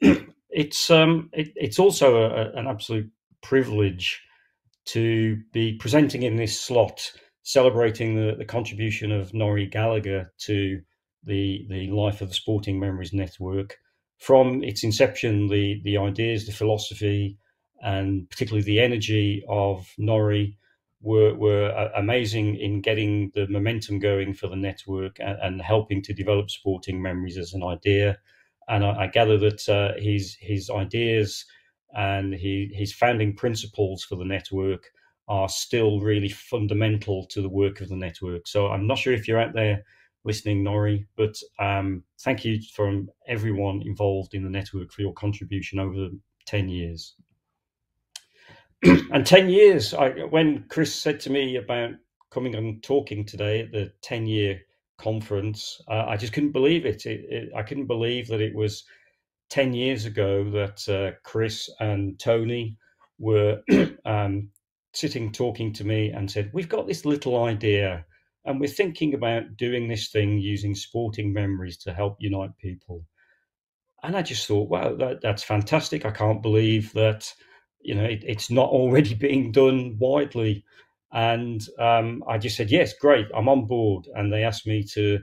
it's um, it, it's also a, an absolute privilege to be presenting in this slot, celebrating the, the contribution of Norrie Gallagher to the the life of the Sporting Memories Network from its inception, the the ideas, the philosophy, and particularly the energy of Norrie were, were amazing in getting the momentum going for the network and, and helping to develop sporting memories as an idea. And I, I gather that uh, his his ideas and he, his founding principles for the network are still really fundamental to the work of the network. So I'm not sure if you're out there listening, Norrie, but um, thank you from everyone involved in the network for your contribution over the 10 years. and 10 years, I, when Chris said to me about coming and talking today at the 10 year conference, uh, I just couldn't believe it. It, it. I couldn't believe that it was 10 years ago that uh, Chris and Tony were um, sitting talking to me and said, We've got this little idea and we're thinking about doing this thing using sporting memories to help unite people. And I just thought, wow, that, that's fantastic. I can't believe that you know, it, it's not already being done widely. And um, I just said, yes, great, I'm on board. And they asked me to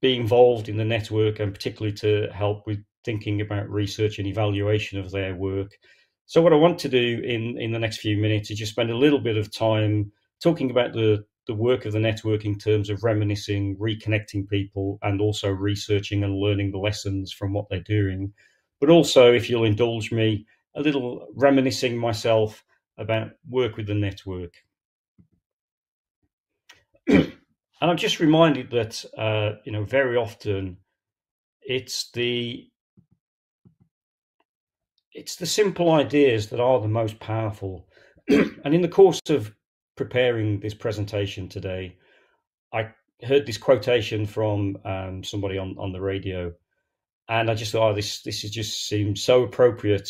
be involved in the network and particularly to help with thinking about research and evaluation of their work. So, what I want to do in, in the next few minutes is just spend a little bit of time talking about the, the work of the network in terms of reminiscing, reconnecting people, and also researching and learning the lessons from what they're doing. But also, if you'll indulge me, a little reminiscing myself about work with the network. and I'm just reminded that uh, you know very often it's the it's the simple ideas that are the most powerful. and in the course of preparing this presentation today, I heard this quotation from um, somebody on, on the radio, and I just thought, oh, this this just seems so appropriate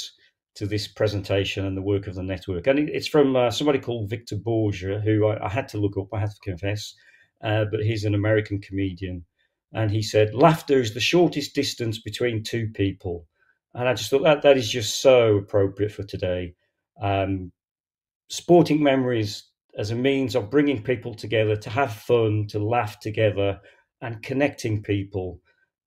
to this presentation and the work of the network. And it's from uh, somebody called Victor Borge, who I, I, had to look up, I have to confess, uh, but he's an American comedian. And he said, Laughter is the shortest distance between two people. And I just thought that that is just so appropriate for today. Um, sporting memories as a means of bringing people together to have fun, to laugh together, and connecting people.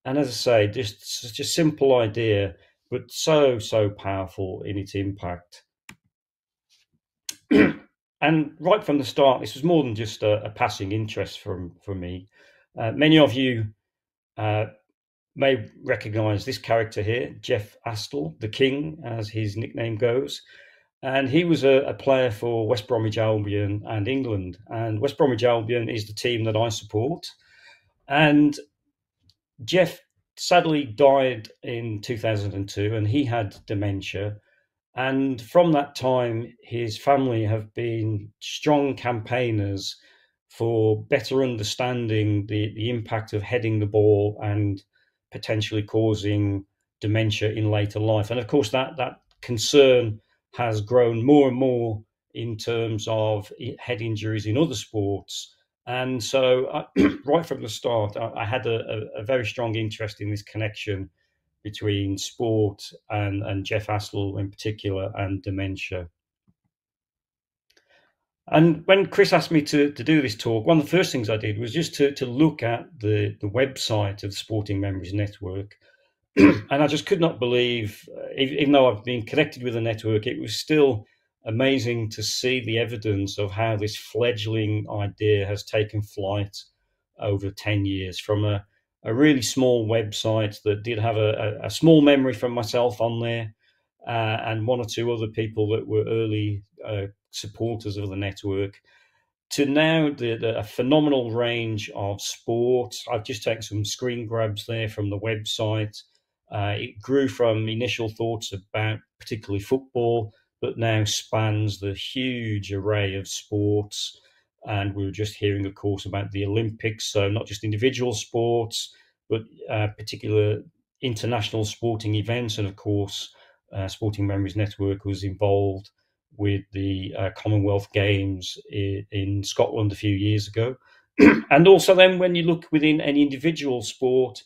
And as I say, just such a simple idea but so so powerful in its impact. and right from the start, this was more than just a, a passing interest from from me. Uh, many of you uh, may recognise this character here, Jeff Astle, the King, as his nickname goes. And he was a, a, player for West Bromwich Albion and England. And West Bromwich Albion is the team that I support. And Jeff sadly died in 2002 and he had dementia. And from that time, his family have been strong campaigners for better understanding the, the impact of heading the ball and potentially causing dementia in later life. And of course, that, that concern has grown more and more in terms of head injuries in other sports and so, I, right from the start, I, I had a, a, very strong interest in this connection between sport and, and Jeff Astle in particular and dementia. And when Chris asked me to, to do this talk, one of the first things I did was just to, to look at the, the website of the Sporting Memories Network. and I just could not believe, uh, even though I've been connected with the network, it was still amazing to see the evidence of how this fledgling idea has taken flight over 10 years from a, a really small website that did have a, a, small memory from myself on there uh, and one or two other people that were early uh, supporters of the network to now the, the, a phenomenal range of sports. I've just taken some screen grabs there from the website. Uh, it grew from initial thoughts about particularly football but now spans the huge array of sports. And we were just hearing, of course, about the Olympics. So, not just individual sports, but uh, particular international sporting events. And of course, uh, Sporting Memories Network was involved with the uh, Commonwealth Games in, in, Scotland a few years ago. and also, then, when you look within any individual sport,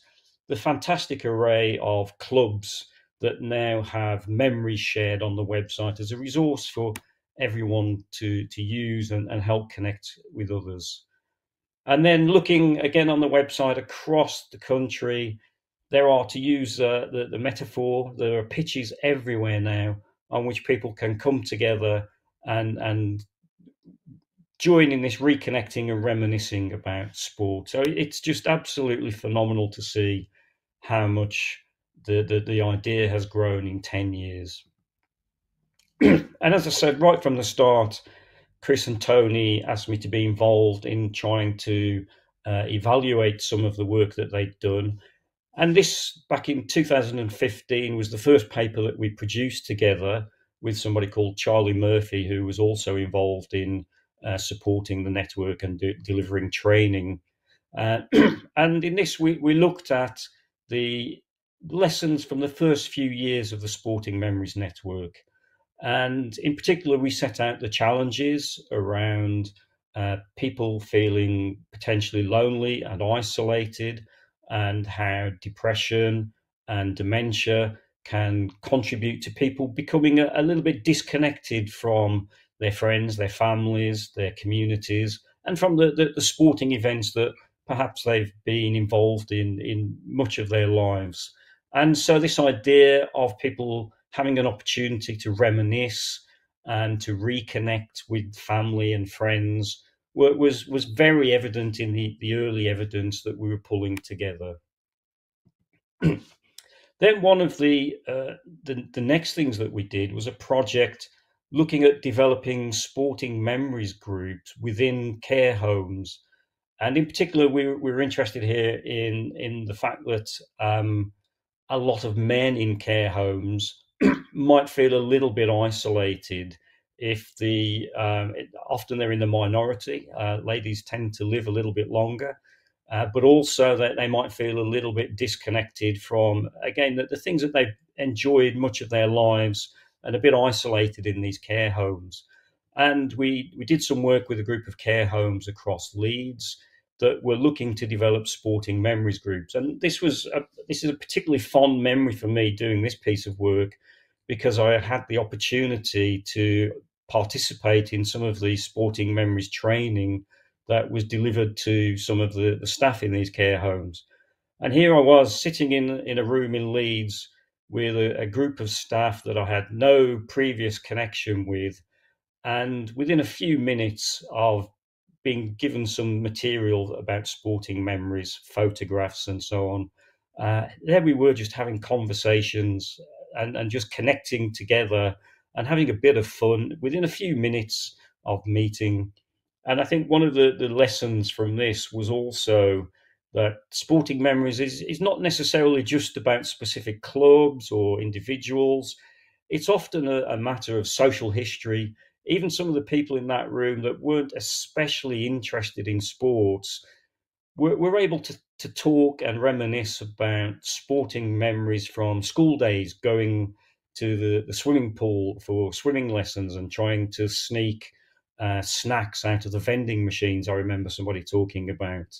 the fantastic array of clubs that now have memories shared on the website as a resource for everyone to, to use and, and help connect with others. And then looking again on the website across the country, there are, to use uh, the, the metaphor, there are pitches everywhere now on which people can come together and and join in this reconnecting and reminiscing about sport. So it's just absolutely phenomenal to see how much the, the, the idea has grown in 10 years. and as I said right from the start, Chris and Tony asked me to be involved in trying to uh, evaluate some of the work that they'd done. And this, back in 2015, was the first paper that we produced together with somebody called Charlie Murphy, who was also involved in uh, supporting the network and de- delivering training. Uh, and in this, we, we looked at the lessons from the first few years of the Sporting Memories Network. And in particular, we set out the challenges around uh, people feeling potentially lonely and isolated, and how depression and dementia can contribute to people becoming a, a little bit disconnected from their friends, their families, their communities, and from the, the, the sporting events that perhaps they've been involved in in much of their lives. And so, this idea of people having an opportunity to reminisce and to reconnect with family and friends was was very evident in the, the early evidence that we were pulling together. then one of the, uh, the the next things that we did was a project looking at developing sporting memories groups within care homes, and in particular, we we were interested here in in the fact that um, a lot of men in care homes might feel a little bit isolated if the um, it, often they're in the minority. Uh, ladies tend to live a little bit longer, uh, but also that they might feel a little bit disconnected from again the, the things that they've enjoyed much of their lives and a bit isolated in these care homes. And we we did some work with a group of care homes across Leeds that were looking to develop sporting memories groups. And this was a, this is a particularly fond memory for me doing this piece of work because I had the opportunity to participate in some of the sporting memories training that was delivered to some of the, the staff in these care homes. And here I was sitting in, in a room in Leeds with a, a group of staff that I had no previous connection with. And within a few minutes of being given some material about sporting memories, photographs, and so on, uh, there we were just having conversations and, and just connecting together and having a bit of fun within a few minutes of meeting. And I think one of the, the lessons from this was also that sporting memories is, is not necessarily just about specific clubs or individuals. It's often a, a matter of social history. Even some of the people in that room that weren't especially interested in sports were, were able to, to talk and reminisce about sporting memories from school days, going to the, the swimming pool for swimming lessons and trying to sneak uh, snacks out of the vending machines. I remember somebody talking about.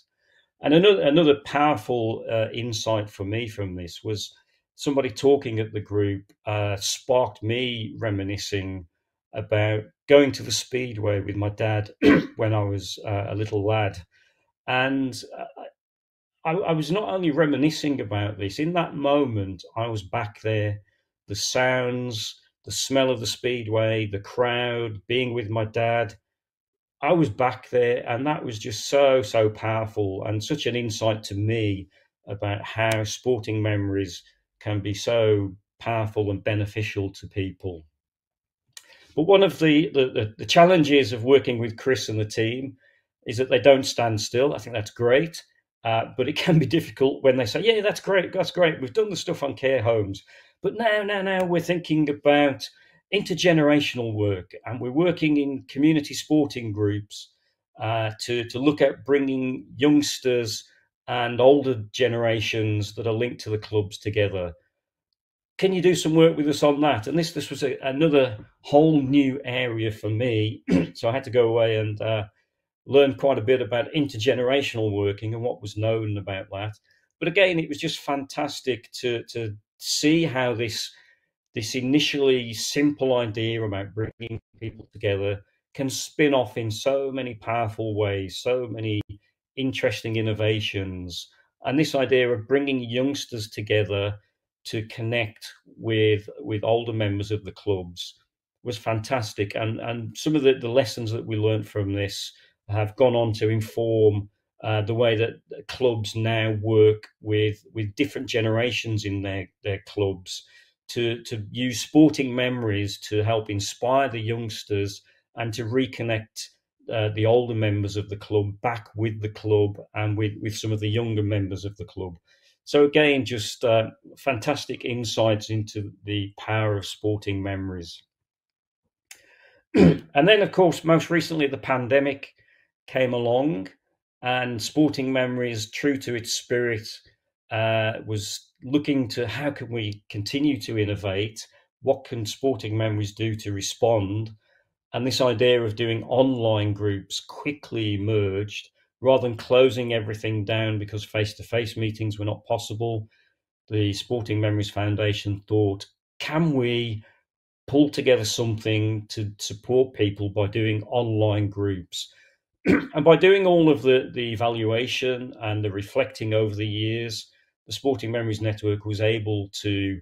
And another another powerful uh, insight for me from this was somebody talking at the group uh, sparked me reminiscing about going to the speedway with my dad when I was uh, a little lad, and uh, I, I was not only reminiscing about this in that moment. I was back there the sounds, the smell of the speedway, the crowd, being with my dad. I was back there, and that was just so, so powerful and such an insight to me about how sporting memories can be so powerful and beneficial to people. But one of the, the, the, challenges of working with Chris and the team is that they don't stand still. I think that's great. Uh, but it can be difficult when they say, Yeah, that's great, that's great. We've done the stuff on care homes. But now, now, now we're thinking about intergenerational work and we're working in community sporting groups uh, to, to look at bringing youngsters and older generations that are linked to the clubs together. Can you do some work with us on that? And this this was a, another whole new area for me, so I had to go away and uh, learn quite a bit about intergenerational working and what was known about that. But again, it was just fantastic to to see how this this initially simple idea about bringing people together can spin off in so many powerful ways, so many interesting innovations. And this idea of bringing youngsters together to connect with with older members of the clubs was fantastic. And and some of the, the lessons that we learned from this have gone on to inform uh, the way that clubs now work with with different generations in their their clubs to to use sporting memories to help inspire the youngsters and to reconnect uh, the older members of the club back with the club and with with some of the younger members of the club. So again, just uh, fantastic insights into the power of sporting memories. and then, of course, most recently, the pandemic came along, and Sporting Memories, true to its spirit, uh, was looking to how can we continue to innovate? What can Sporting Memories do to respond? And this idea of doing online groups quickly emerged rather than closing everything down because face to face meetings were not possible. The Sporting Memories Foundation thought, can we pull together something to support people by doing online groups. and by doing all of the, the evaluation and the reflecting over the years, the Sporting Memories Network was able to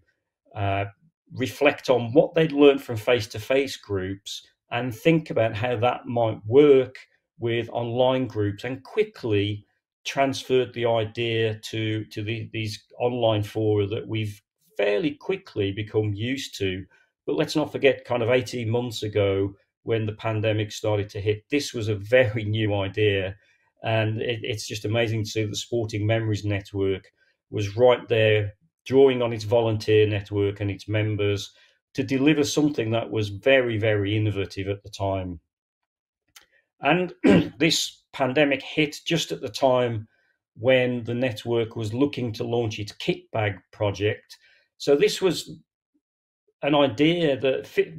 uh, reflect on what they'd learned from face to face groups and think about how that might work with online groups and quickly transferred the idea to, to the, these online fora that we've fairly quickly become used to but let's not forget, kind of 18 months ago, when the pandemic started to hit, this was a very new idea. And it, it's just amazing to see the Sporting Memories Network was right there, drawing on its volunteer network and its members to deliver something that was very, very innovative at the time. And this pandemic hit just at the time when the network was looking to launch its kit bag project. So this was an idea that fit,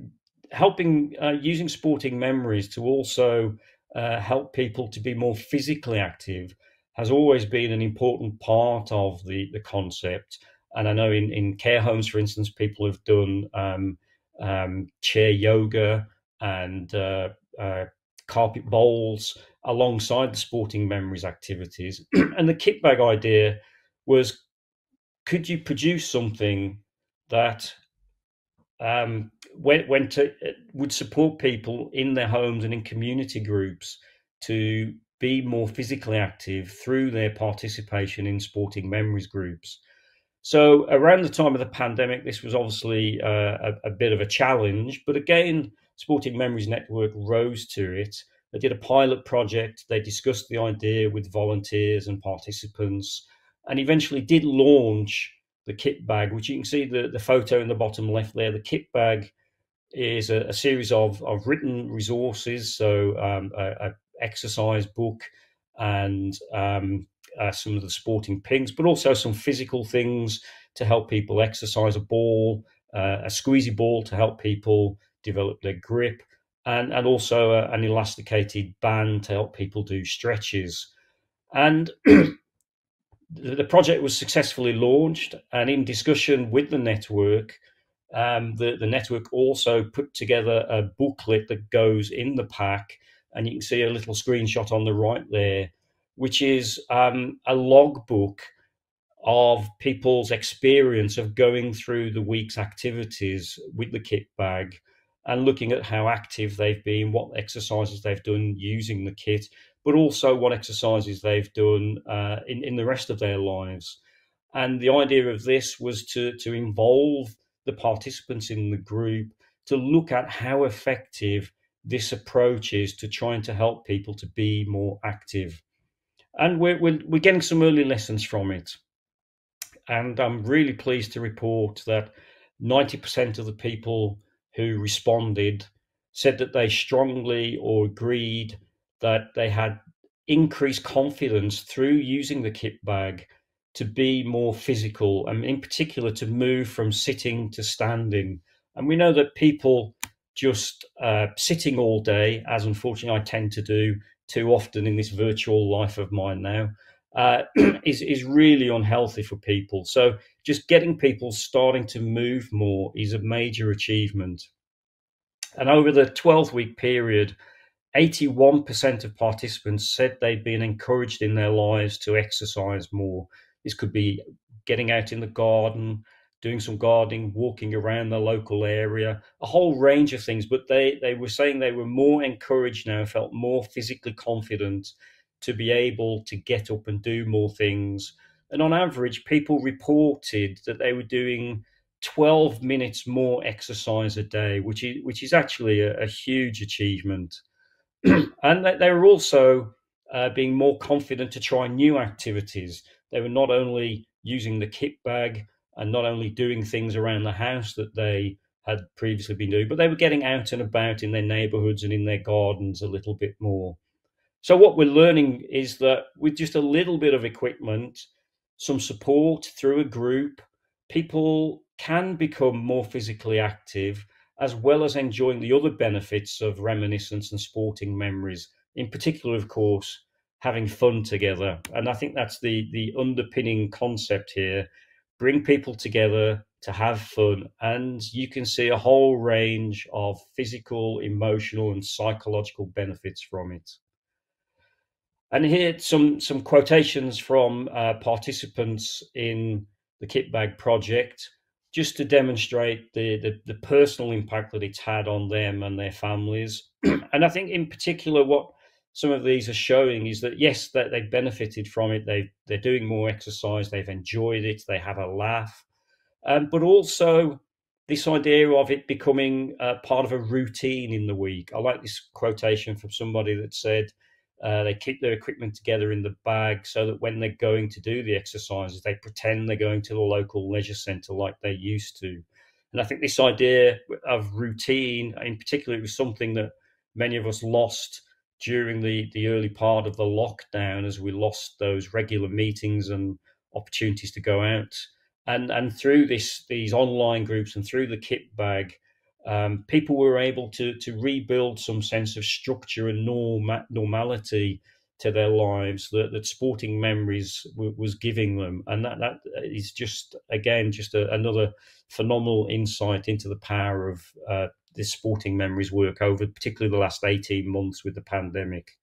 helping uh, using sporting memories to also uh, help people to be more physically active has always been an important part of the the concept. And I know in, in care homes, for instance, people have done um, um, chair yoga and uh, uh carpet bowls alongside the sporting memories activities. and the kit bag idea was could you produce something that um, went, went to, uh, would support people in their homes and in community groups to be more physically active through their participation in sporting memories groups. So around the time of the pandemic, this was obviously uh, a, a, bit of a challenge, but again, Sporting Memories Network rose to it. They did a pilot project. They discussed the idea with volunteers and participants, and eventually did launch the kit bag, which you can see the, the photo in the bottom left there. The kit bag is a, a series of, of written resources, so um, a, a, exercise book and um, uh, some of the sporting pings, but also some physical things to help people exercise a ball, uh, a squeezy ball to help people develop their grip, and, and also a, an elasticated band to help people do stretches. And the project was successfully launched, and in discussion with the network, um, the, the network also put together a booklet that goes in the pack, and you can see a little screenshot on the right there, which is um, a logbook of people's experience of going through the week's activities with the kit bag and looking at how active they've been, what exercises they've done using the kit, but also what exercises they've done uh, in, in the rest of their lives. And the idea of this was to, to involve the participants in the group to look at how effective this approach is to trying to help people to be more active. And we're, we're, we're getting some early lessons from it. And I'm really pleased to report that 90% of the people who responded said that they strongly or agreed that they had increased confidence through using the kit bag to be more physical and in particular to move from sitting to standing. And we know that people just uh, sitting all day as unfortunately i tend to do too often in this virtual life of mine now uh, is, is really unhealthy for people. So just getting people starting to move more is a major achievement and over the 12 week period 81% of participants said they'd been encouraged in their lives to exercise more. This could be getting out in the garden, doing some gardening, walking around the local area, a whole range of things. But they, they were saying they were more encouraged now, felt more physically confident to be able to get up and do more things. And on average, people reported that they were doing 12 minutes more exercise a day, which is, which is actually a, a huge achievement. and they were also uh, being more confident to try new activities. They were not only using the kit bag and not only doing things around the house that they had previously been doing, but they were getting out and about in their neighborhoods and in their gardens a little bit more. So, what we're learning is that with just a little bit of equipment, some support through a group, people can become more physically active as well as enjoying the other benefits of reminiscence and sporting memories. In particular, of course, having fun together. And I think that's the the underpinning concept here. Bring people together to have fun, and you can see a whole range of physical, emotional, and psychological benefits from it. And here some some quotations from uh, participants in the Kitbag project, just to demonstrate the, the the personal impact that it's had on them and their families. and I think in particular what some of these are showing is that yes, that they've benefited from it. They they're doing more exercise. They've enjoyed it. They have a laugh, um, but also this idea of it becoming uh, part of a routine in the week. I like this quotation from somebody that said uh, they keep their equipment together in the bag so that when they're going to do the exercises, they pretend they're going to the local leisure centre like they used to. And I think this idea of routine, in particular, it was something that many of us lost during the, the early part of the lockdown as we lost those regular meetings and opportunities to go out. And and through this these online groups and through the kit bag, um, people were able to to rebuild some sense of structure and norm, normality to their lives that, that sporting memories w- was giving them. And that that is just again just a, another phenomenal insight into the power of uh, this sporting memories work over particularly the last 18 months with the pandemic.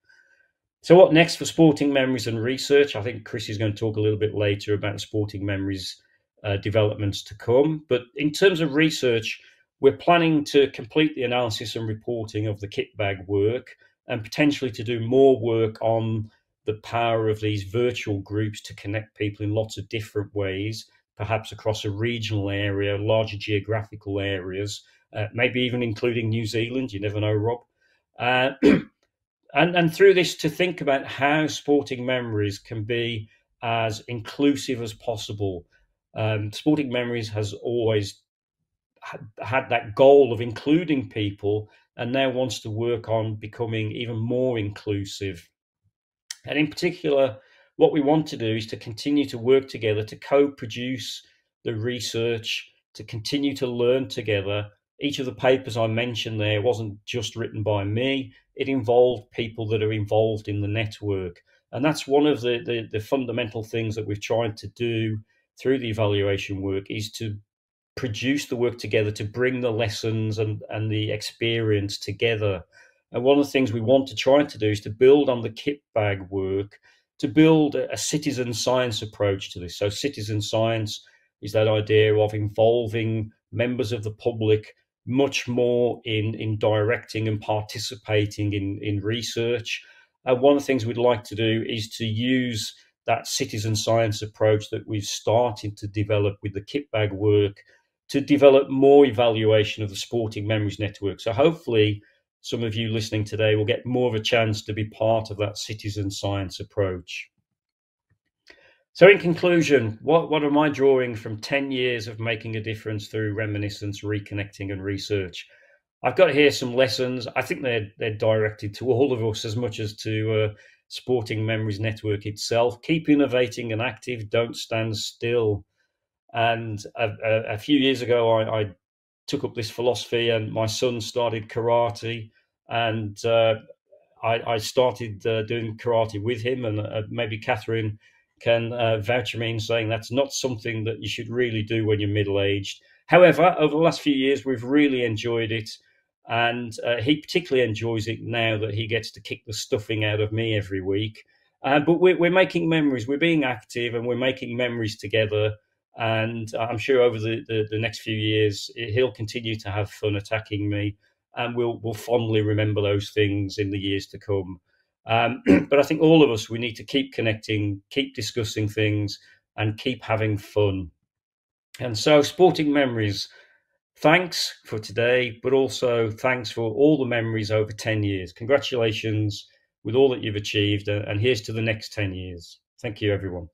So what next for sporting memories and research? I think chris is going to talk a little bit later about sporting memories uh, developments to come. But in terms of research we're planning to complete the analysis and reporting of the kit bag work and potentially to do more work on the power of these virtual groups to connect people in lots of different ways, perhaps across a regional area, larger geographical areas, uh, maybe even including New Zealand. You never know, Rob. Uh, and and through this to think about how sporting memories can be as inclusive as possible. Um, sporting memories has always had that goal of including people and now wants to work on becoming even more inclusive. And in particular, what we want to do is to continue to work together to co produce the research, to continue to learn together. Each of the papers I mentioned there wasn't just written by me, it involved people that are involved in the network. And that's one of the, the, the fundamental things that we've tried to do through the evaluation work is to produce the work together to bring the lessons and, and the experience together. And one of the things we want to try to do is to build on the kit bag work, to build a, citizen science approach to this. So, citizen science is that idea of involving members of the public much more in, in directing and participating in, in research. And one of the things we'd like to do is to use that citizen science approach that we've started to develop with the kit bag work to develop more evaluation of the Sporting Memories Network. So hopefully, some of you listening today will get more of a chance to be part of that citizen science approach. So, in conclusion, what, what am I drawing from 10 years of making a difference through reminiscence, reconnecting, and research? I've got here some lessons. I think they're, they're directed to all of us as much as to uh, Sporting Memories Network itself. Keep innovating and active, don't stand still. And a, a, a few years ago, I, I, took up this philosophy, and my son started karate, and uh, I, I, started uh, doing karate with him. And uh, maybe Katherine can uh, vouch for me in saying that's not something that you should really do when you're middle aged. However, over the last few years, we've really enjoyed it. And uh, he particularly enjoys it now that he gets to kick the stuffing out of me every week. Uh, but we're, we're making memories, we're being active, and we're making memories together And I'm sure over the, the, the next few years, he'll continue to have fun attacking me and we'll, we'll fondly remember those things in the years to come. Um, but I think all of us, we need to keep connecting, keep discussing things, and keep having fun. And so, sporting memories, thanks for today, but also thanks for all the memories over 10 years. Congratulations with all that you've achieved, and here's to the next 10 years. Thank you, everyone.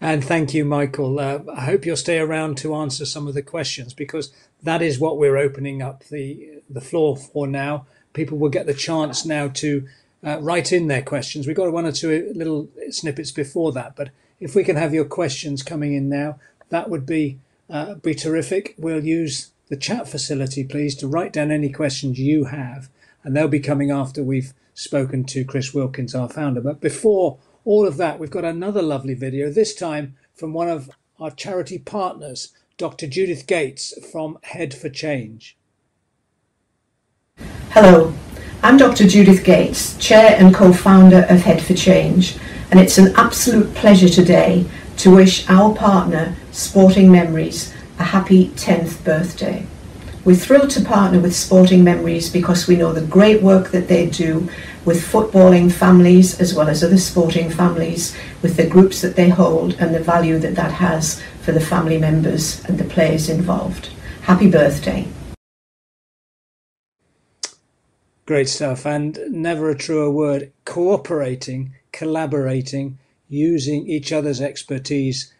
And thank you, Michael. Uh, I hope you'll stay around to answer some of the questions because that is what we're opening up the the floor for now. People will get the chance now to uh, write in their questions. We've got one or two little snippets before that, but if we can have your questions coming in now, that would be uh, be terrific. We'll use the chat facility, please, to write down any questions you have, and they'll be coming after we've spoken to Chris Wilkins, our founder. But before all of that, we've got another lovely video, this time from one of our charity partners, Dr. Judith Gates from Head for Change. Hello, I'm Dr. Judith Gates, Chair and co-founder of Head for Change, and it's an absolute pleasure today to wish our partner, Sporting Memories, a happy 10th birthday. We're thrilled to partner with Sporting Memories because we know the great work that they do with footballing families as well as other sporting families, with the groups that they hold and the value that that has for the family members and the players involved. Happy birthday. Great stuff. And never a truer word cooperating, collaborating, using each other's expertise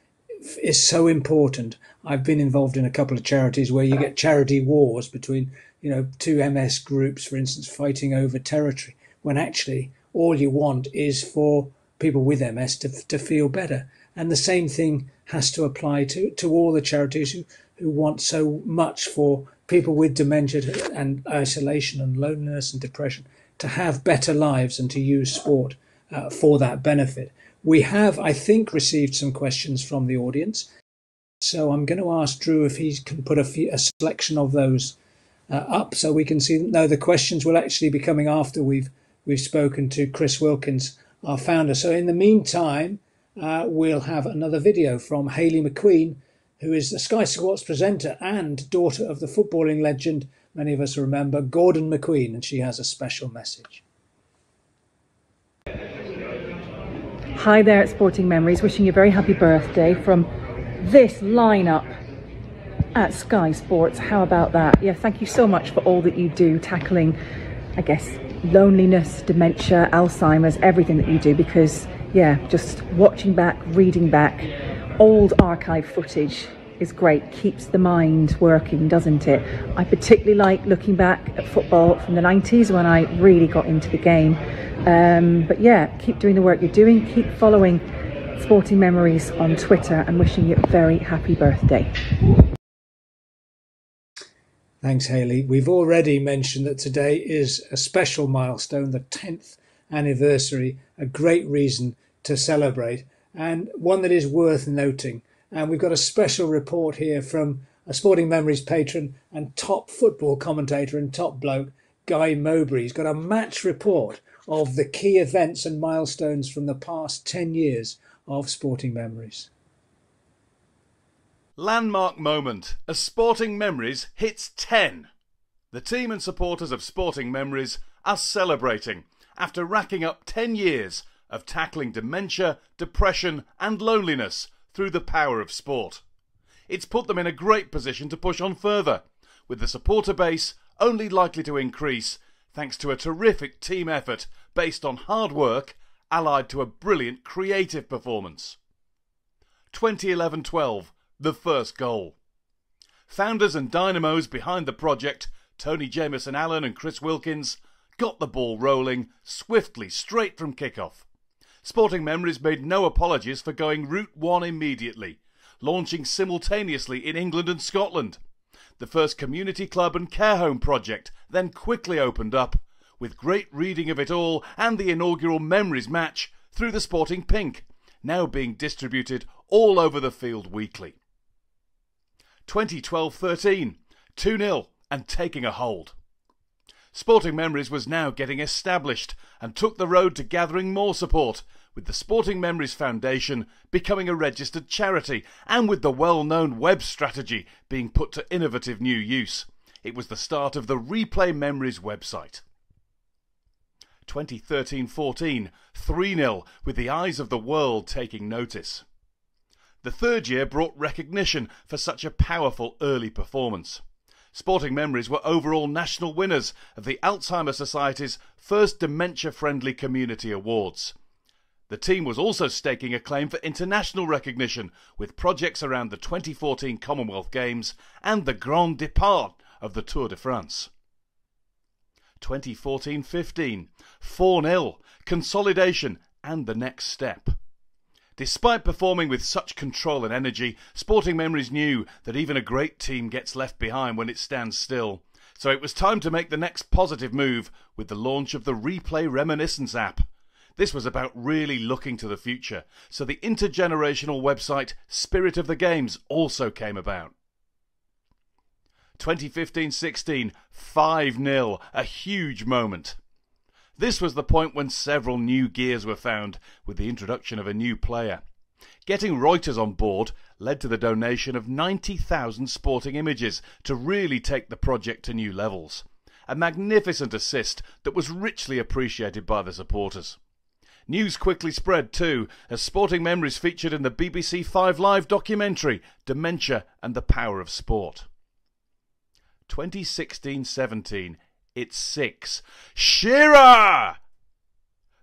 is so important. I've been involved in a couple of charities where you get charity wars between, you know, two MS groups, for instance, fighting over territory when actually all you want is for people with MS to, to feel better. And the same thing has to apply to, to all the charities who, who want so much for people with dementia and isolation and loneliness and depression to have better lives and to use sport uh, for that benefit. We have, I think, received some questions from the audience. So I'm going to ask Drew if he can put a, few, a selection of those uh, up so we can see. No, the questions will actually be coming after we've we've spoken to Chris Wilkins, our founder. So in the meantime, uh, we'll have another video from Hayley McQueen, who is the Sky Sports presenter and daughter of the footballing legend many of us remember, Gordon McQueen, and she has a special message. Hi there at Sporting Memories, wishing you a very happy birthday from this lineup at Sky Sports. How about that? Yeah, thank you so much for all that you do tackling, I guess, loneliness, dementia, Alzheimer's, everything that you do because, yeah, just watching back, reading back, old archive footage is great, keeps the mind working, doesn't it? I particularly like looking back at football from the 90s when I really got into the game. Um, but yeah, keep doing the work you're doing, keep following Sporting Memories on Twitter and wishing you a very happy birthday. Thanks, Hayley. We've already mentioned that today is a special milestone, the 10th anniversary, a great reason to celebrate, and one that is worth noting. And we've got a special report here from a Sporting Memories patron and top football commentator and top bloke, Guy Mowbray. He's got a match report of the key events and milestones from the past 10 years of Sporting Memories. Landmark moment as Sporting Memories hits 10. The team and supporters of Sporting Memories are celebrating after racking up 10 years of tackling dementia, depression, and loneliness through the power of sport. It's put them in a great position to push on further, with the supporter base only likely to increase thanks to a terrific team effort based on hard work allied to a brilliant creative performance. 2011 12 the first goal. Founders and dynamos behind the project, Tony Jameson Allen and Chris Wilkins, got the ball rolling swiftly straight from kickoff. Sporting Memories made no apologies for going Route 1 immediately, launching simultaneously in England and Scotland. The first community club and care home project then quickly opened up, with great reading of it all and the inaugural Memories match through the Sporting Pink, now being distributed all over the field weekly. 2012 13, 2 0, and taking a hold. Sporting Memories was now getting established and took the road to gathering more support with the Sporting Memories Foundation becoming a registered charity and with the well known web strategy being put to innovative new use. It was the start of the Replay Memories website. 2013 14, 3 0, with the eyes of the world taking notice. The third year brought recognition for such a powerful early performance. Sporting Memories were overall national winners of the Alzheimer's Society's first dementia friendly community awards. The team was also staking a claim for international recognition with projects around the 2014 Commonwealth Games and the Grand Depart of the Tour de France. 2014 15, 4 0, consolidation, and the next step. Despite performing with such control and energy, Sporting Memories knew that even a great team gets left behind when it stands still. So it was time to make the next positive move with the launch of the Replay Reminiscence app. This was about really looking to the future, so the intergenerational website Spirit of the Games also came about. 2015 16, 5 0, a huge moment. This was the point when several new gears were found with the introduction of a new player. Getting Reuters on board led to the donation of 90,000 sporting images to really take the project to new levels. A magnificent assist that was richly appreciated by the supporters. News quickly spread too, as Sporting Memories featured in the BBC Five Live documentary Dementia and the Power of Sport. 2016 17 it's six. Shearer!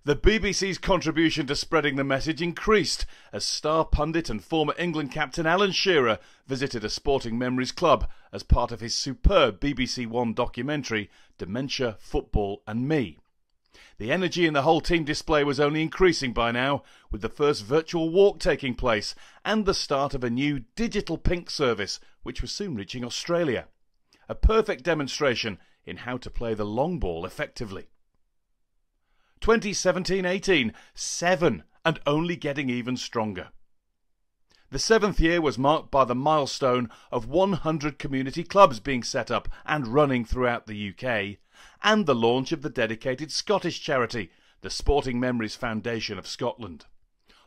The BBC's contribution to spreading the message increased as star pundit and former England captain Alan Shearer visited a Sporting Memories club as part of his superb BBC One documentary, Dementia, Football and Me. The energy in the whole team display was only increasing by now, with the first virtual walk taking place and the start of a new digital pink service, which was soon reaching Australia. A perfect demonstration in how to play the long ball effectively. 2017 18, 7 and only getting even stronger. The seventh year was marked by the milestone of 100 community clubs being set up and running throughout the UK, and the launch of the dedicated Scottish charity, the Sporting Memories Foundation of Scotland.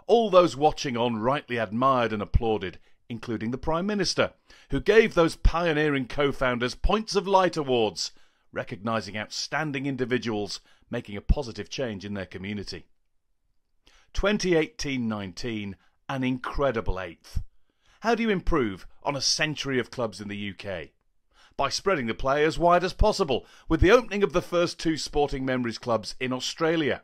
All those watching on rightly admired and applauded, including the Prime Minister, who gave those pioneering co founders Points of Light Awards recognising outstanding individuals making a positive change in their community. 2018 19, an incredible eighth. How do you improve on a century of clubs in the UK? By spreading the play as wide as possible, with the opening of the first two Sporting Memories clubs in Australia.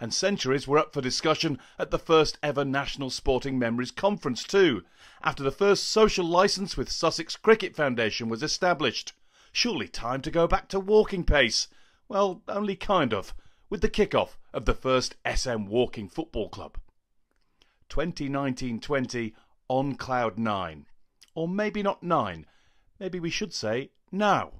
And centuries were up for discussion at the first ever National Sporting Memories Conference, too, after the first social licence with Sussex Cricket Foundation was established. Surely time to go back to walking pace. Well, only kind of, with the kick-off of the first SM Walking Football Club. 2019-20 on cloud 9. Or maybe not 9. Maybe we should say now.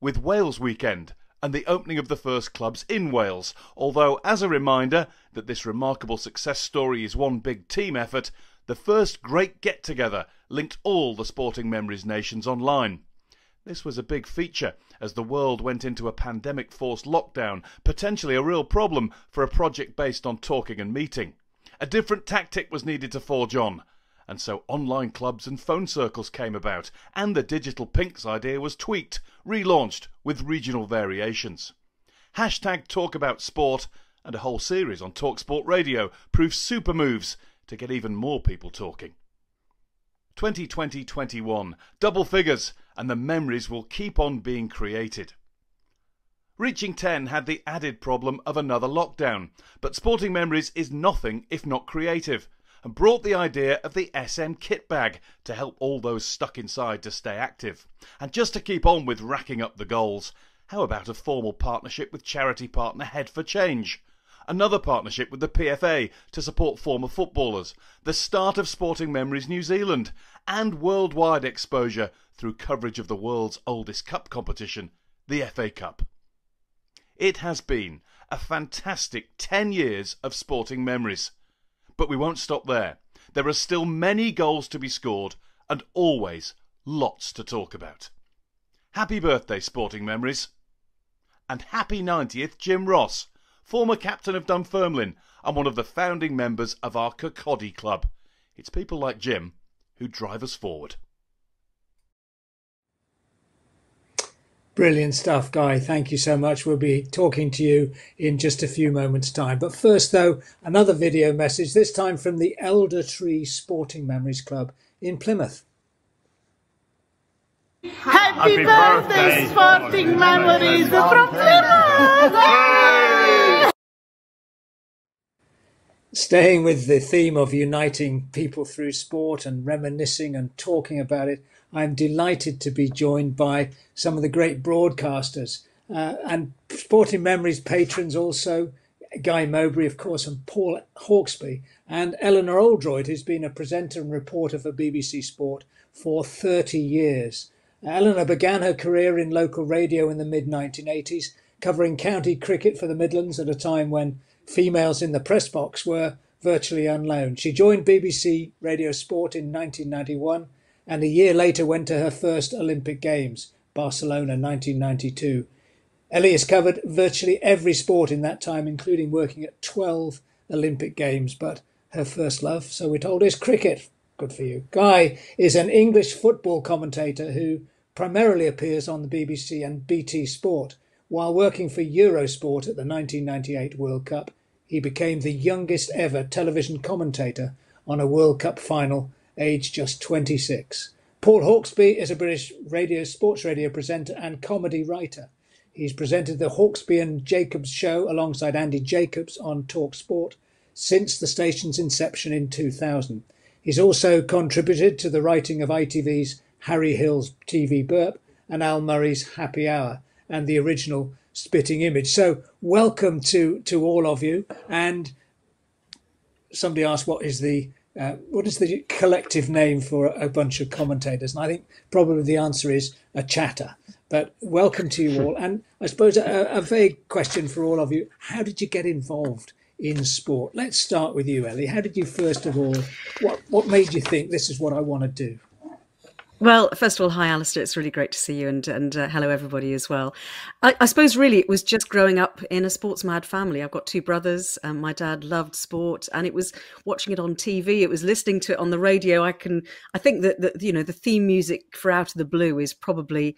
With Wales weekend and the opening of the first clubs in Wales. Although, as a reminder that this remarkable success story is one big team effort, the first great get together linked all the Sporting Memories nations online. This was a big feature as the world went into a pandemic forced lockdown, potentially a real problem for a project based on talking and meeting. A different tactic was needed to forge on, and so online clubs and phone circles came about, and the Digital Pinks idea was tweaked, relaunched with regional variations. Hashtag Talk About Sport and a whole series on Talksport Radio proved super moves to get even more people talking. 2020 21, double figures, and the memories will keep on being created. Reaching 10 had the added problem of another lockdown, but Sporting Memories is nothing if not creative, and brought the idea of the SM kit bag to help all those stuck inside to stay active. And just to keep on with racking up the goals, how about a formal partnership with charity partner Head for Change? Another partnership with the PFA to support former footballers, the start of Sporting Memories New Zealand, and worldwide exposure through coverage of the world's oldest cup competition, the FA Cup. It has been a fantastic 10 years of sporting memories. But we won't stop there. There are still many goals to be scored and always lots to talk about. Happy birthday, Sporting Memories. And happy 90th, Jim Ross, former captain of Dunfermline. and one of the founding members of our Kirkcaldy Club. It's people like Jim who drive us forward. Brilliant stuff, Guy. Thank you so much. We'll be talking to you in just a few moments' time. But first, though, another video message, this time from the Elder Tree Sporting Memories Club in Plymouth. Happy, Happy birthday, birthday, Sporting Memories from Plymouth! Staying with the theme of uniting people through sport and reminiscing and talking about it, I'm delighted to be joined by some of the great broadcasters uh, and Sporting Memories patrons also. Guy Mowbray, of course, and Paul Hawksbee, and Eleanor Oldroyd, who's been a presenter and reporter for BBC Sport for 30 years. Eleanor began her career in local radio in the mid 1980s, covering county cricket for the Midlands at a time when females in the press box were virtually unknown. She joined BBC Radio Sport in 1991 and a year later went to her first Olympic Games, Barcelona 1992. Ellie has covered virtually every sport in that time, including working at 12 Olympic Games, but her first love, so we're told, is cricket. Good for you. Guy is an English football commentator who primarily appears on the BBC and BT Sport. While working for Eurosport at the 1998 World Cup, he became the youngest ever television commentator on a World Cup final aged just 26. Paul Hawksbee is a British radio sports radio presenter and comedy writer. He's presented the Hawksbee and Jacobs show alongside Andy Jacobs on Talk Sport since the station's inception in 2000. He's also contributed to the writing of ITV's Harry Hill's TV Burp and Al Murray's Happy Hour and the original Spitting Image. So, welcome to to all of you. And somebody asked, "What is the uh, what is the collective name for a bunch of commentators? And I think probably the answer is a chatter. But welcome to you all. And I suppose a, a vague question for all of you how did you get involved in sport? Let's start with you, Ellie. How did you, first of all, what, what made you think this is what I want to do? Well, first of all, hi, Alistair. It's really great to see you, and and uh, hello everybody as well. I, I, suppose really it was just growing up in a sports mad family. I've got two brothers, and my dad loved sport, and it was watching it on TV. It was listening to it on the radio. I can, I think that that you know the theme music for Out of the Blue is probably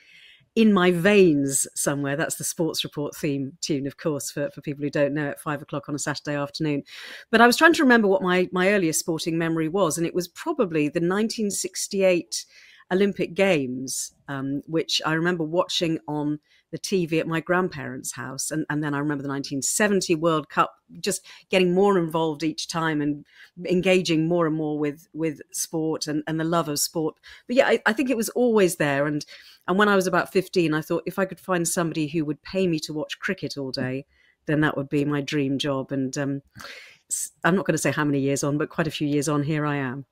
in my veins somewhere. That's the sports report theme tune, of course, for, for people who don't know, at five o'clock on a Saturday afternoon. But I was trying to remember what my my earliest sporting memory was, and it was probably the 1968 Olympic Games, um, which I remember watching on the TV at my grandparents' house. And, and then I remember the 1970 World Cup, just getting more involved each time and engaging more and more with, with sport and, and the love of sport. But yeah, I, I think it was always there. And, and when I was about 15, I thought if I could find somebody who would pay me to watch cricket all day, then that would be my dream job. And um, I'm not going to say how many years on, but quite a few years on, here I am.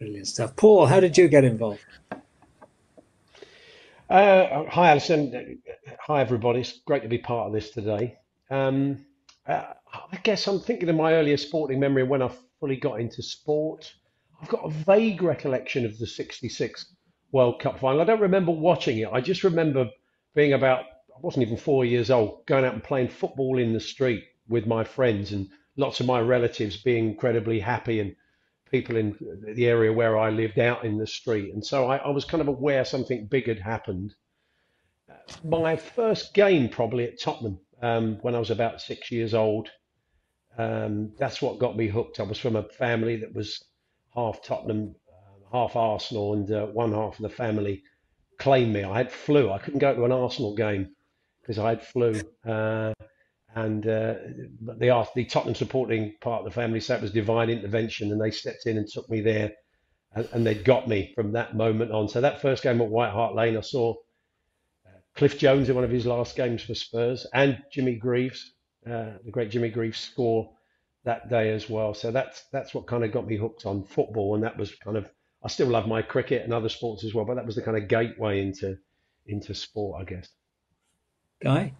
Brilliant stuff. Paul, how did you get involved? Uh, hi, Alison. Hi, everybody. It's great to be part of this today. Um, uh, I guess I'm thinking of my earliest sporting memory when I fully got into sport. I've got a vague recollection of the 66 World Cup final. I don't remember watching it. I just remember being about, I wasn't even four years old, going out and playing football in the street with my friends and lots of my relatives being incredibly happy and people in the area where I lived out in the street. And so I, I was kind of aware something big had happened. My first game, probably at Tottenham, um, when I was about six years old, um, that's what got me hooked. I was from a family that was half Tottenham, uh, half Arsenal, and uh, one half of the family claimed me. I had flu. I couldn't go to an Arsenal game because I had flu. Uh, and uh, the the Tottenham supporting part of the family said it was divine intervention, and they stepped in and took me there, and, and they got me from that moment on. So that first game at White Hart Lane, I saw uh, Cliff Jones in one of his last games for Spurs, and Jimmy Greaves, uh, the great Jimmy Greaves, score that day as well. So that's that's what kind of got me hooked on football, and that was kind of I still love my cricket and other sports as well, but that was the kind of gateway into into sport, I guess. Guy.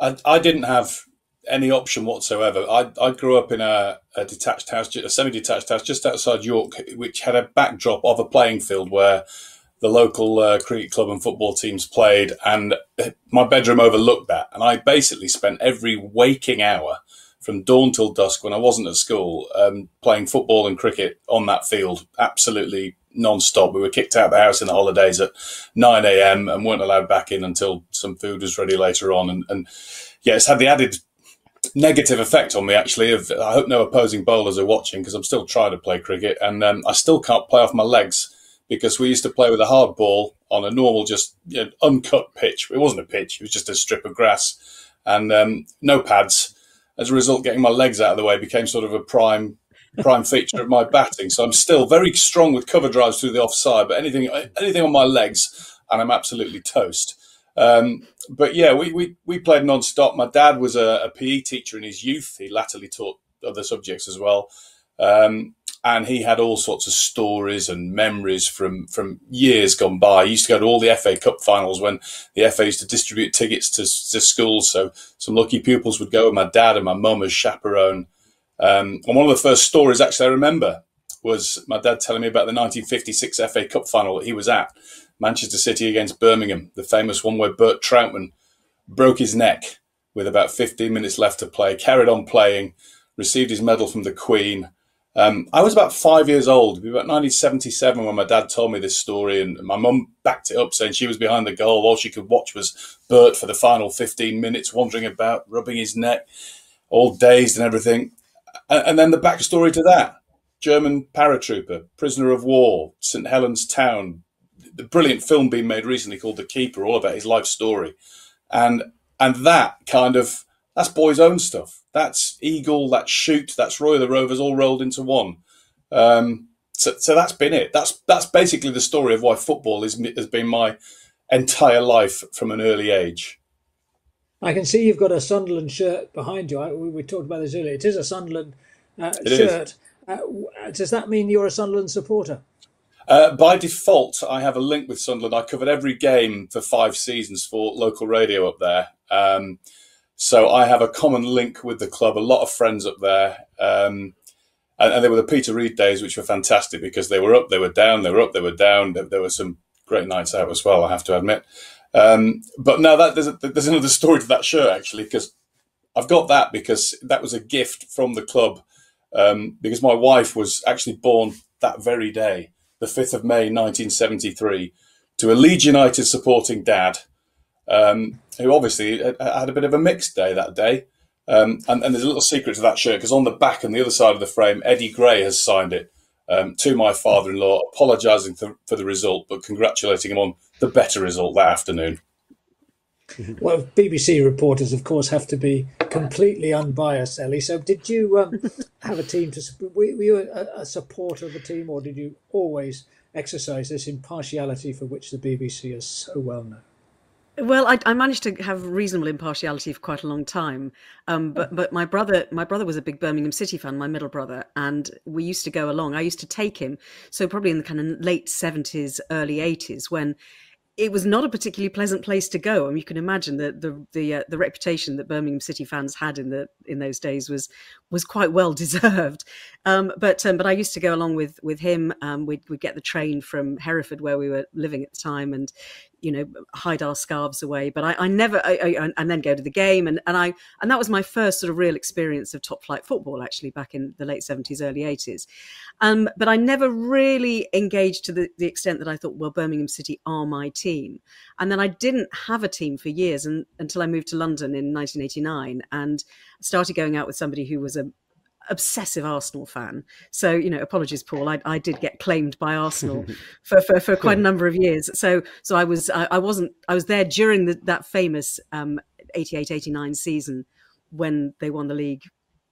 I, I didn't have any option whatsoever. I, I grew up in a, a detached house, a semi-detached house just outside York, which had a backdrop of a playing field where the local uh, cricket club and football teams played, and my bedroom overlooked that. And I basically spent every waking hour from dawn till dusk when I wasn't at school, um, playing football and cricket on that field, absolutely non-stop. We were kicked out of the house in the holidays at 9 a.m. and weren't allowed back in until some food was ready later on. And, and yeah, it's had the added negative effect on me actually. Of I hope no opposing bowlers are watching because I'm still trying to play cricket and um, I still can't play off my legs because we used to play with a hard ball on a normal, just you know, uncut pitch. It wasn't a pitch; it was just a strip of grass and um, no pads as a result, getting my legs out of the way became sort of a prime prime feature of my batting. So I'm still very strong with cover drives through the offside, but anything anything on my legs, and I'm absolutely toast. Um, but yeah, we, we, we played non-stop. My dad was a, a, PE teacher in his youth. He latterly taught other subjects as well. Um, and he had all sorts of stories and memories from from years gone by. He used to go to all the FA Cup finals when the FA used to distribute tickets to, to schools. So some lucky pupils would go with my dad and my mum as chaperone. Um, and one of the first stories actually I remember was my dad telling me about the 1956 FA Cup final that he was at, Manchester City against Birmingham, the famous one where Bert Trautmann broke his neck with about 15 minutes left to play, carried on playing, received his medal from the Queen um, I was about five years old, about 1977, when my dad told me this story, and my mum backed it up, saying she was behind the goal. All she could watch was Bert for the final 15 minutes, wandering about, rubbing his neck, all dazed and everything. And, and then the backstory to that German paratrooper, prisoner of war, St. Helens Town, the brilliant film being made recently called The Keeper, all about his life story. And, and that kind of that's boys' own stuff. That's Eagle, that's Shoot, that's Roy the Rovers, all rolled into one. Um, so, so that's been it. That's that's basically the story of why football is, has been my entire life from an early age. I can see you've got a Sunderland shirt behind you. I, we, we, talked about this earlier. It is a Sunderland uh, shirt. Uh, does that mean you're a Sunderland supporter? Uh, by default, I have a link with Sunderland. I covered every game for five seasons for local radio up there. Um, so I have a common link with the club, a lot of friends up there. Um, and, and, they were the Peter Reid days, which were fantastic because they were up, they were down, they were up, they were down. There, there were some great nights out as well, I have to admit. Um, but now that there's, a, there's another story to that shirt actually, because I've got that because that was a gift from the club. Um, because my wife was actually born that very day, the 5th of May, 1973, to a Leeds United supporting dad um, who obviously had a bit of a mixed day that day. Um, and, and, there's a little secret to that shirt because on the back and the other side of the frame, Eddie Gray has signed it um, to my father in law, apologising for, for, the result, but congratulating him on the better result that afternoon. Well, BBC reporters, of course, have to be completely unbiased, Ellie. So, did you um, have a team to? Were, you a, a supporter of the team, or did you always exercise this impartiality for which the BBC is so well known? Well, I, I, managed to have reasonable impartiality for quite a long time, um, but but my brother my brother was a big Birmingham City fan, my middle brother, and we used to go along. I used to take him, so probably in the kind of late seventies, early eighties, when it was not a particularly pleasant place to go. I mean, you can imagine that the the uh, the reputation that Birmingham City fans had in the in those days was was quite well deserved. Um, but um, but I used to go along with with him. Um, we'd, we'd get the train from Hereford, where we were living at the time, and you know hide our scarves away. But i, I never I, I, and then go to the game. And, and i and that was my first sort of real experience of top flight football actually back in the late 70s early 80s um, but i never really engaged to the, the extent that i thought well birmingham city are my team. And then i didn't have a team for years and, until i moved to london in 1989 and started going out with somebody who was a, obsessive Arsenal fan. So, you know, apologies, Paul. I, I did get claimed by Arsenal for, for, for, quite a number of years. So, so I was, I, I wasn't, I was there during the, that famous um, 88 89 season when they won the league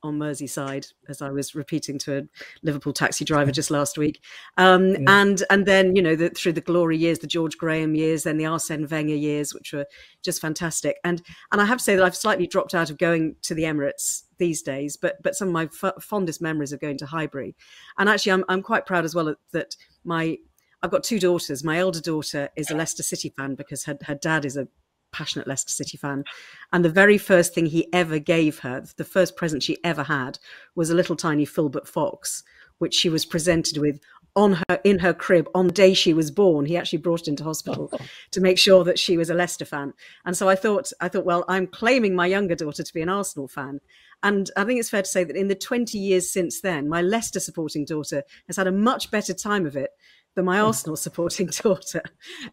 on Merseyside, as I was repeating to a Liverpool taxi driver just last week. Um, yeah. And and then you know the, through the glory years, the George Graham years, then the Arsene Wenger years, which were just fantastic. And and I have to say that I've slightly dropped out of going to the Emirates these days, but but some of my f- fondest memories of going to Highbury. And actually, I'm I'm quite proud as well that my I've got two daughters. My elder daughter is a Leicester City fan because her, her dad is a passionate Leicester City fan. And the very first thing he ever gave her, the first present she ever had, was a little tiny Filbert fox, which she was presented with on her in her crib on the day she was born. He actually brought it into hospital to make sure that she was a Leicester fan. And so I thought, I thought, well, I'm claiming my younger daughter to be an Arsenal fan. And I think it's fair to say that in the 20 years since then, my Leicester supporting daughter has had a much better time of it than my Arsenal supporting daughter.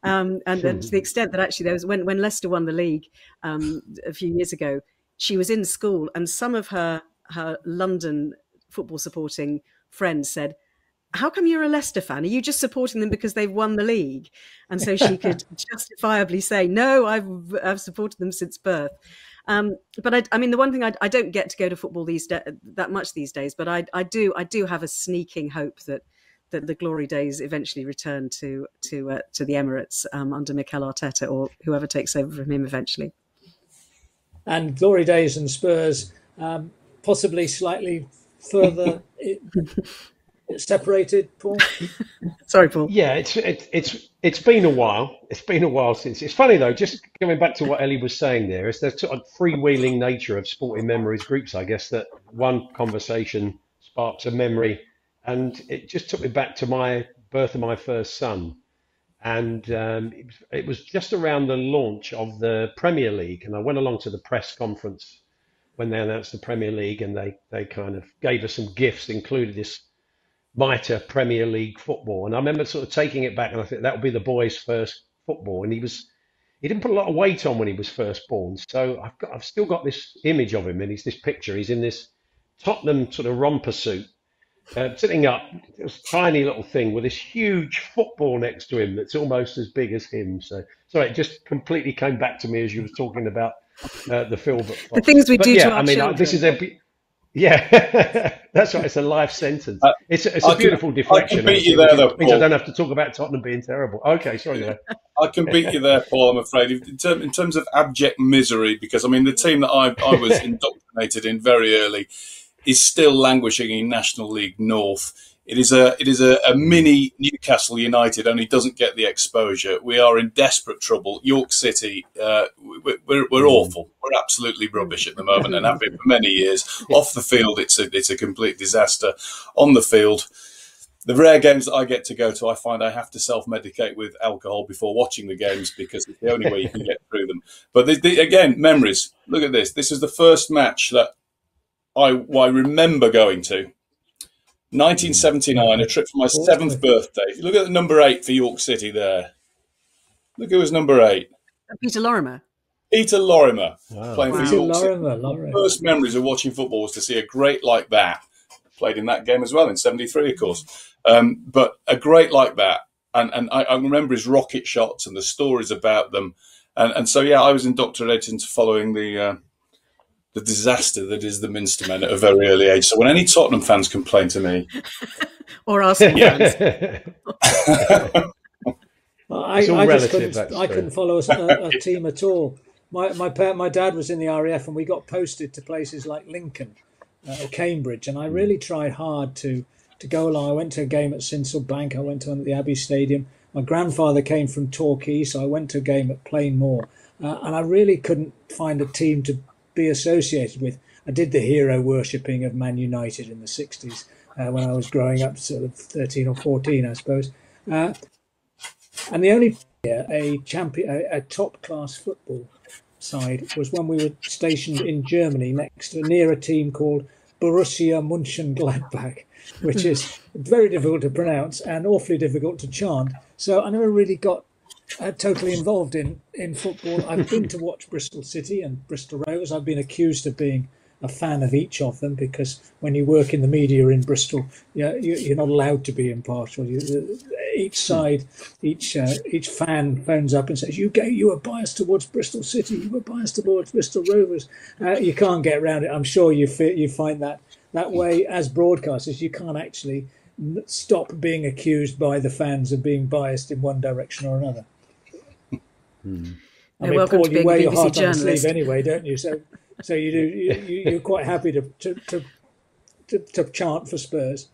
Um, and, and, to the extent that actually there was when, when Leicester won the league um, a few years ago, she was in school and some of her her London football supporting friends said, how come you're a Leicester fan? Are you just supporting them because they've won the league? And so she could justifiably say, no, I've, I've supported them since birth. Um, but I, I, mean, the one thing I, I, don't get to go to football these that much these days, but I, I, do I do have a sneaking hope that that the glory days eventually return to to uh, to the Emirates um, under Mikel Arteta or whoever takes over from him eventually. And glory days and Spurs um, possibly slightly further separated, Paul? Sorry, Paul. Yeah, it's it, it's it's been a while. It's been a while since. It's funny though. Just going back to what Ellie was saying there, is the sort of freewheeling nature of sporting memories groups. I guess that one conversation sparks a memory, and it just took me back to my birth of my first son, and um, it, it was just around the launch of the Premier League, and I went along to the press conference when they announced the Premier League, and they they kind of gave us some gifts, included this Mitre Premier League football. And I remember sort of taking it back and I think that would be the boy's first football. And he was, he didn't put a lot of weight on when he was first born. So I've got, I've still got this image of him and he's this picture. He's in this Tottenham sort of romper suit, uh, sitting up, this tiny little thing with this huge football next to him that's almost as big as him. So, sorry, it just completely came back to me as you were talking about uh, the film. The things we but do yeah, to our I mean, children. this is a yeah, that's right. It's a life sentence. Uh, it's, it's a beautiful can, deflection. I can beat you there, though. Means I don't have to talk about Tottenham being terrible. Okay, sorry. I can beat you there, Paul. I'm afraid. In, term, in, terms of abject misery, because I mean, the team that I, I was indoctrinated in very early is still languishing in National League North. It is a it is a, a, mini Newcastle United, only doesn't get the exposure. We are in desperate trouble. York City, uh, we're, we're, mm. awful. We're absolutely rubbish at the moment, and have been for many years. Off the field, it's a it's a complete disaster. On the field, the rare games that I get to go to, I find I have to self medicate with alcohol before watching the games because it's the only way you can get through them. But the, the, again, memories. Look at this. This is the first match that I, I remember going to 1979, a trip for my seventh birthday. Look at the number eight for York City there. Look who was number eight. Peter Lorimer. Peter Lorimer wow. playing wow. for York Lorimer, City. Lorimer. First memories of watching football was to see a great like that. Played in that game as well in '73, of course. Um, but a great like that, and and I, I, remember his rocket shots and the stories about them, and and so yeah, I was indoctrinated into following the. Uh, the disaster that is the Minster Men at a very early age. So when any Tottenham fans complain to me, or Arsenal fans, I, I just couldn't, I couldn't follow a, a, team at all. My my parent, my dad was in the RAF, and we got posted to places like Lincoln uh, or Cambridge, and I really tried hard to to go along. I went to a game at Sincil Bank. I went to one at the Abbey Stadium. My grandfather came from Torquay, so I went to a game at Plainmoor, uh, and I really couldn't find a team to be associated with. I did the hero worshipping of Man United in the 60s uh, when I was growing up, sort of 13 or 14, I suppose. Uh, and the only a champion, a, a top class football side was when we were stationed in Germany next to near a team called Borussia Mönchengladbach, which is very difficult to pronounce and awfully difficult to chant. So I never really got uh, totally involved in in football. I've been to watch Bristol City and Bristol Rovers. I've been accused of being a fan of each of them because when you work in the media in Bristol, yeah, you, are not allowed to be impartial. You, each side, each uh, each fan phones up and says, "You go, you are biased towards Bristol City. You were biased towards Bristol Rovers." Uh, you can't get around it. I'm sure you you find that that way as broadcasters, you can't actually stop being accused by the fans of being biased in one direction or another. Hmm. I mean, Paul, you wear your heart on your sleeve anyway, don't you? So, so you do. You, are quite happy to to, to to, to chant for Spurs.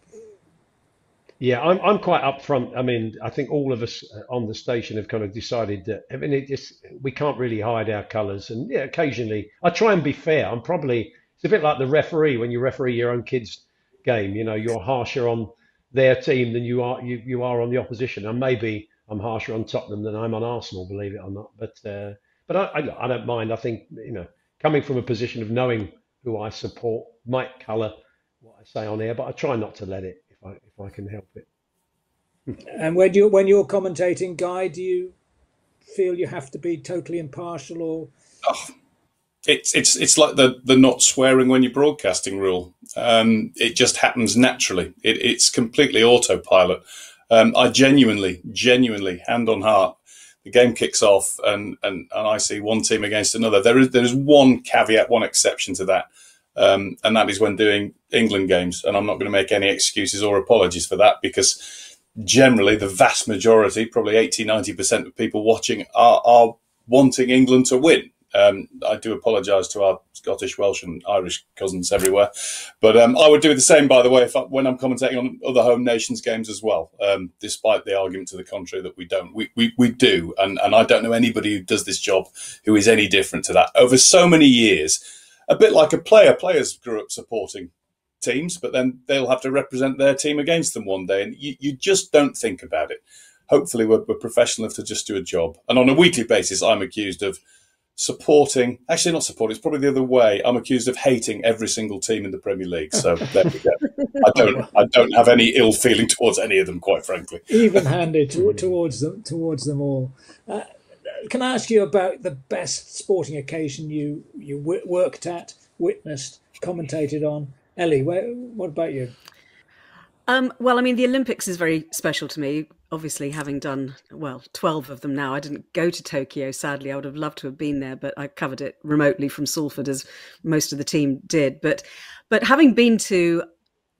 Yeah, I'm I'm quite upfront. I mean, I think all of us on the station have kind of decided that. I mean, it just we can't really hide our colours, and yeah, occasionally I try and be fair. I'm probably it's a bit like the referee when you referee your own kids' game. You know, you're harsher on their team than you are you, you are on the opposition. And maybe I'm harsher on Tottenham than I'm on Arsenal, believe it or not. But uh, but I, I, I don't mind. I think you know coming from a position of knowing who I support might colour what I say on air, but I try not to let it if I if I can help it. and when you when you're commentating, Guy, do you feel you have to be totally impartial or? Oh, it's it's it's like the the not swearing when you're broadcasting rule. Um, it just happens naturally. It, it's completely autopilot. Um, I genuinely, genuinely, hand on heart, the game kicks off and, and, and I see one team against another. There is there is one caveat, one exception to that, um, and that is when doing England games. And I'm not going to make any excuses or apologies for that because generally the vast majority, probably 80, 90% of people watching are, are wanting England to win. Um, I do apologise to our Scottish, Welsh, and Irish cousins everywhere, but um, I would do the same, by the way, I, when I'm commentating on other home nations games as well. Um, despite the argument to the contrary that we don't, we we, we do, and and I don't know anybody who does this job who is any different to that. Over so many years, a bit like a player, players grew up supporting teams, but then they'll have to represent their team against them one day, and you, you just don't think about it. Hopefully, we're, we're professional enough to just do a job, and on a weekly basis, I'm accused of supporting actually not supporting it's probably the other way. I'm accused of hating every single team in the premier league so there we go. I don't i don't have any ill feeling towards any of them quite frankly. Even handed to, towards them towards them all. Uh, can i ask you about the best sporting occasion you you worked at witnessed commentated on? Ellie where, what about you? Um, well, I mean, the Olympics is very special to me. Obviously, having done, well, 12 of them now. I didn't go to Tokyo, sadly. I would have loved to have been there, but I covered it remotely from Salford, as most of the team did. But, but having been to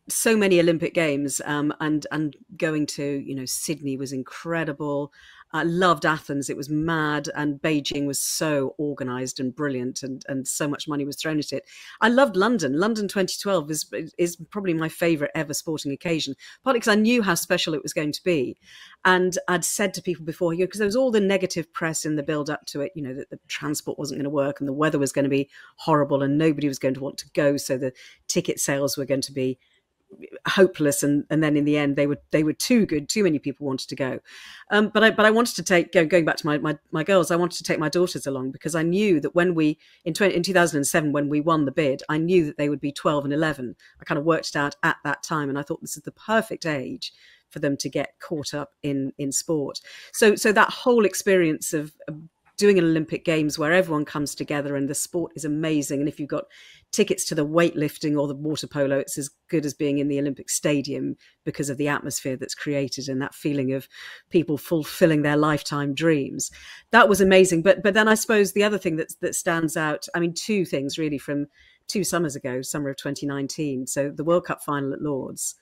so many Olympic Games um, and and going to you know Sydney was incredible. I loved Athens; it was mad, and Beijing was so organised and brilliant, and and so much money was thrown at it. I loved London. London 2012 is is probably my favourite ever sporting occasion, partly because I knew how special it was going to be, and I'd said to people before, you know, because there was all the negative press in the build up to it, you know, that the transport wasn't going to work and the weather was going to be horrible and nobody was going to want to go, so the ticket sales were going to be hopeless and and then in the end they were they were too good too many people wanted to go um, but i but i wanted to take go, going back to my, my my girls i wanted to take my daughters along because i knew that when we in 20, in 2007 when we won the bid i knew that they would be 12 and 11 i kind of worked it out at that time and i thought this is the perfect age for them to get caught up in in sport so so that whole experience of, of doing an Olympic Games where everyone comes together and the sport is amazing. And if you've got tickets to the weightlifting or the water polo, it's as good as being in the Olympic Stadium because of the atmosphere that's created and that feeling of people fulfilling their lifetime dreams. That was amazing. But but then I suppose the other thing that that stands out, I mean, two things really from two summers ago, summer of 2019. So the World Cup final at Lords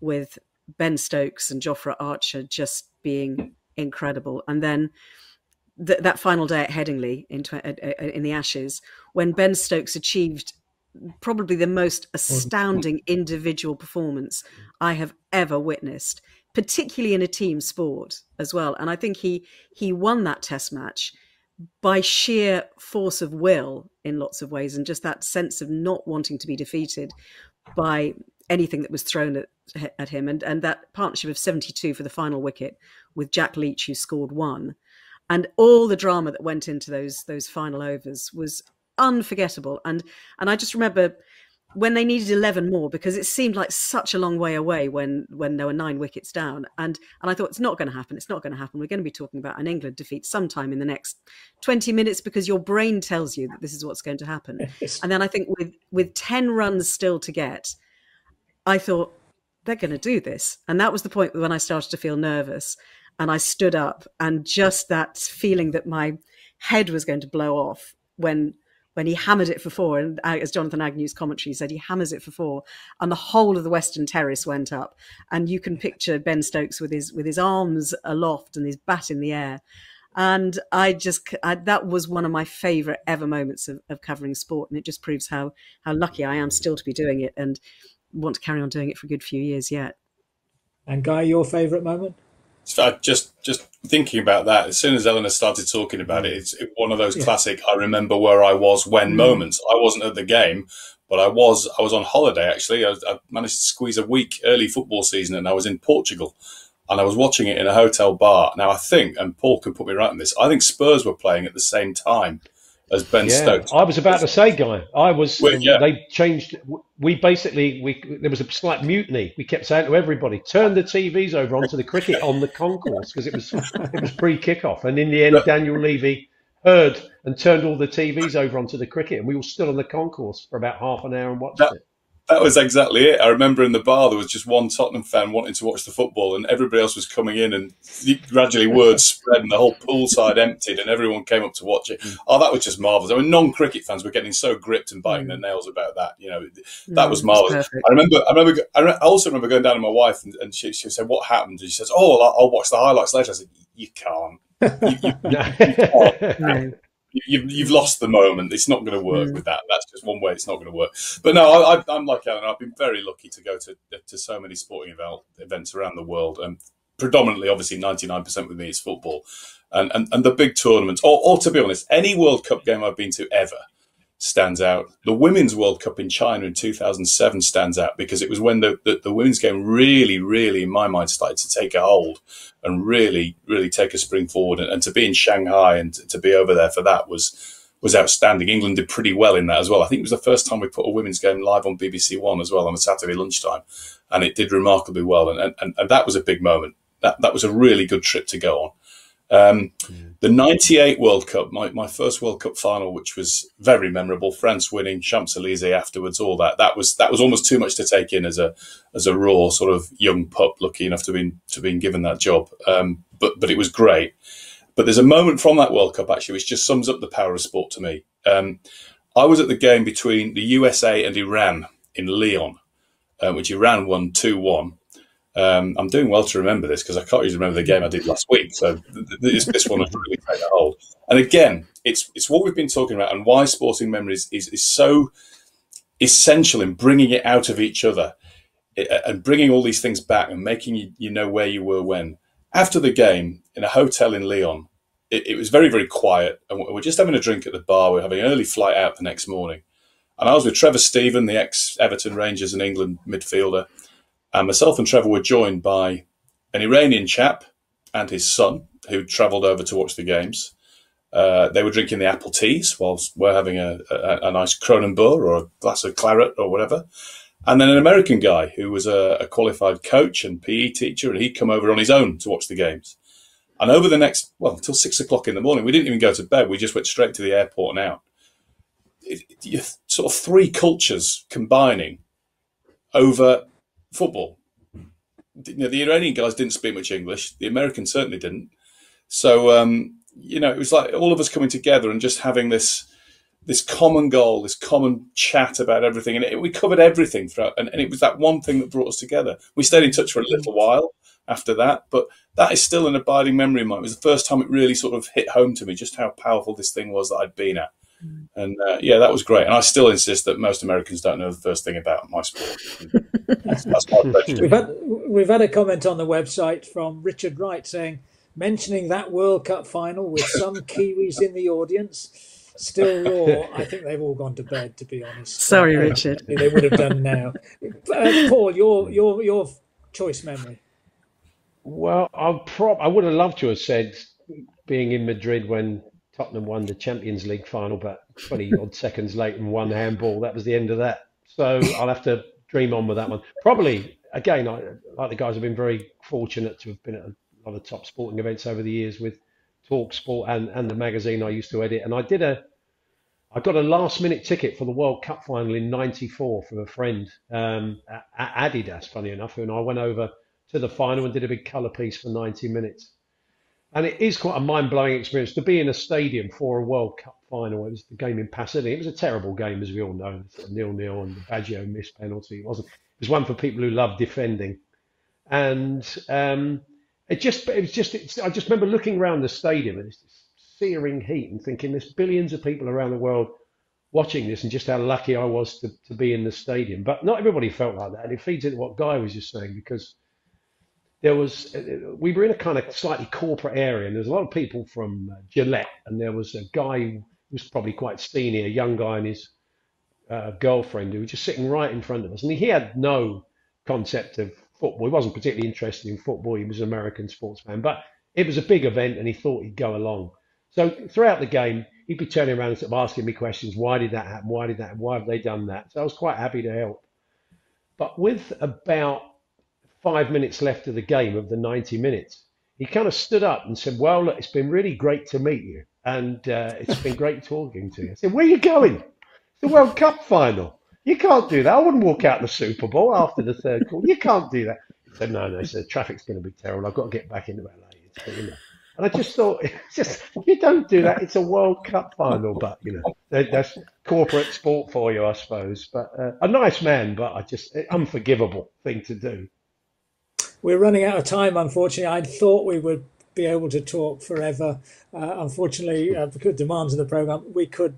with Ben Stokes and Jofra Archer just being incredible. And then th- that final day at Headingley in, tw- in the Ashes, when Ben Stokes achieved probably the most astounding individual performance I have ever witnessed, particularly in a team sport as well. And I think he he won that test match by sheer force of will in lots of ways and just that sense of not wanting to be defeated by anything that was thrown at, at him. And and that partnership of 72 for the final wicket with Jack Leach who scored one. And all the drama that went into those those final overs was unforgettable. And and I just remember when they needed 11 more because it seemed like such a long way away when when there were nine wickets down. And and I thought it's not going to happen. It's not going to happen. We're going to be talking about an England defeat sometime in the next 20 minutes because your brain tells you that this is what's going to happen. And then I think with with 10 runs still to get I thought they're going to do this. And that was the point when I started to feel nervous. And I stood up and just that feeling that my head was going to blow off when when he hammered it for four, and uh, as Jonathan Agnew's commentary said, he hammers it for four, and the whole of the Western Terrace went up, and you can picture Ben Stokes with his with his arms aloft and his bat in the air, and I just I, that was one of my favourite ever moments of, of covering sport, and it just proves how how lucky I am still to be doing it, and want to carry on doing it for a good few years yet. And Guy, your favourite moment? So just just thinking about that, as soon as Eleanor started talking about it, it's one of those Yeah. classic "I remember where I was when" Mm. moments. I wasn't at the game, but I was. I was on holiday actually. I, I managed to squeeze a week early football season, and I was in Portugal, and I was watching it in a hotel bar. Now I think, and Paul can put me right on this. I think Spurs were playing at the same time as Ben Yeah, Stokes. I was about to say, Guy. I was. Well, yeah. They changed. We basically we there was a slight mutiny. We kept saying to everybody, turn the TVs over onto the cricket on the concourse because it was it was pre kickoff. And in the end, Daniel Levy heard and turned all the TVs over onto the cricket, and we were still on the concourse for about half an hour and watched it. That was exactly it. I remember in the bar there was just one Tottenham fan wanting to watch the football, and everybody else was coming in, and gradually word spread, and the whole poolside emptied, and everyone came up to watch it. Oh, that was just marvelous. I mean, non-cricket fans were getting so gripped and biting their nails about that. You know, that Mm, was marvelous. I remember, I remember, I re- also remember going down to my wife, and, and she, she said, "What happened?" And she says, "Oh, I'll, I'll watch the highlights later." I said, "You can't. You, you, you can't. You've, you've lost the moment. It's not going to work Mm. with that. That's just one way. It's not going to work. But no, I, I, I'm like Alan. I've been very lucky to go to to so many sporting event, events around the world, and predominantly, obviously, 99% with me is football, and and, and the big tournaments. Or, or to be honest, any World Cup game I've been to ever stands out. The Women's World Cup in China in 2007 stands out because it was when the, the, the women's game really, really, in my mind, started to take a hold and really, really take a spring forward. And, and to be in Shanghai and to, be over there for that was was outstanding. England did pretty well in that as well. I think it was the first time we put a women's game live on BBC One as well on a Saturday lunchtime, and it did remarkably well. And and, and that was a big moment. That that was a really good trip to go on. Um, The 98 World Cup, my, my first World Cup final, which was very memorable, France winning, Champs Elysees afterwards, all that. That was that was almost too much to take in as a as a raw sort of young pup, lucky enough to been to been given that job. Um, but but it was great. But there's a moment from that World Cup actually which just sums up the power of sport to me. Um, I was at the game between the USA and Iran in Lyon, uh, which Iran won two one. Um, I'm doing well to remember this because I can't even remember the game I did last week. So th- th- this, this one has really taken a hold. And again, it's it's what we've been talking about and why sporting memories is, is so essential in bringing it out of each other and bringing all these things back and making you, you know where you were when. After the game in a hotel in Lyon, it, it was very, very quiet. And we're just having a drink at the bar. We're having an early flight out the next morning. And I was with Trevor Steven, the ex Everton Rangers and England midfielder. And myself and Trevor were joined by an Iranian chap and his son who travelled over to watch the games. Uh, they were drinking the apple teas whilst we're having a, a, a nice Kronenbourg or a glass of claret or whatever. And then an American guy who was a, a qualified coach and PE teacher, and he'd come over on his own to watch the games. And over the next, well, until six o'clock in the morning, we didn't even go to bed. We just went straight to the airport and out. It, it- sort of three cultures combining over football. You know, the Iranian guys didn't speak much English. The Americans certainly didn't. So, um, you know, it was like all of us coming together and just having this this common goal, this common chat about everything, and it, we covered everything throughout. And, and it was that one thing that brought us together. We stayed in touch for a little while after that, but that is still an abiding memory of mine. It was the first time it really sort of hit home to me just how powerful this thing was that I'd been at. And uh, yeah, that was great. And I still insist that most Americans don't know the first thing about my sport. that's, that's my prejudice. We've had we've had a comment on the website from Richard Wright saying mentioning that World Cup final with some Kiwis in the audience. Still raw. I think they've all gone to bed. To be honest, Sorry, Uh, Richard. They would have done now. Uh, Paul, your your your choice memory. Well, I prob I would have loved to have said being in Madrid when Tottenham won the Champions League final, but 20 odd seconds late and one handball. That was the end of that. So I'll have to dream on with that one. Probably, again, I, like the guys, have been very fortunate to have been at a lot of top sporting events over the years with Talk Sport and, and the magazine I used to edit. And I did a, I got a last minute ticket for the World Cup final in '94 from a friend um, at Adidas, funny enough, and I went over to the final and did a big colour piece for 90 minutes. And it is quite a mind blowing experience to be in a stadium for a World Cup final. It was the game in Pasadena. It was a terrible game, as we all know, nil nil, and the Baggio missed penalty. It wasn't. It was one for people who love defending, and um, it just it was just. I just remember looking around the stadium and it's this searing heat and thinking there's billions of people around the world watching this and just how lucky I was to, to be in the stadium. But not everybody felt like that, and it feeds into what Guy was just saying because there was we were in a kind of slightly corporate area, and there was a lot of people from uh, Gillette, and there was a guy who was probably quite senior, a young guy and his uh, girlfriend who were just sitting right in front of us, and he had no concept of football. He wasn't particularly interested in football. He was an American sports fan, but it was a big event, and he thought he'd go along. So throughout the game, he'd be turning around and sort of asking me questions. Why did that happen? Why did that? Why have they done that? So I was quite happy to help. But with about five minutes left of the game of the 90 minutes, he kind of stood up and said, Well, look, it's been really great to meet you. And uh, it's been great talking to you. I said, Where are you going? The World Cup final. You can't do that. I wouldn't walk out the Super Bowl after the third call. You can't do that. He said, No, no. He said, Traffic's going to be terrible. I've got to get back into LA. You know. And I just thought, just you don't do that. It's a World Cup final, but you know that's corporate sport for you, I suppose. But uh, a nice man, but I just unforgivable thing to do. We're running out of time, unfortunately. I thought we would be able to talk forever. Uh, unfortunately, uh, because demands of the program, we could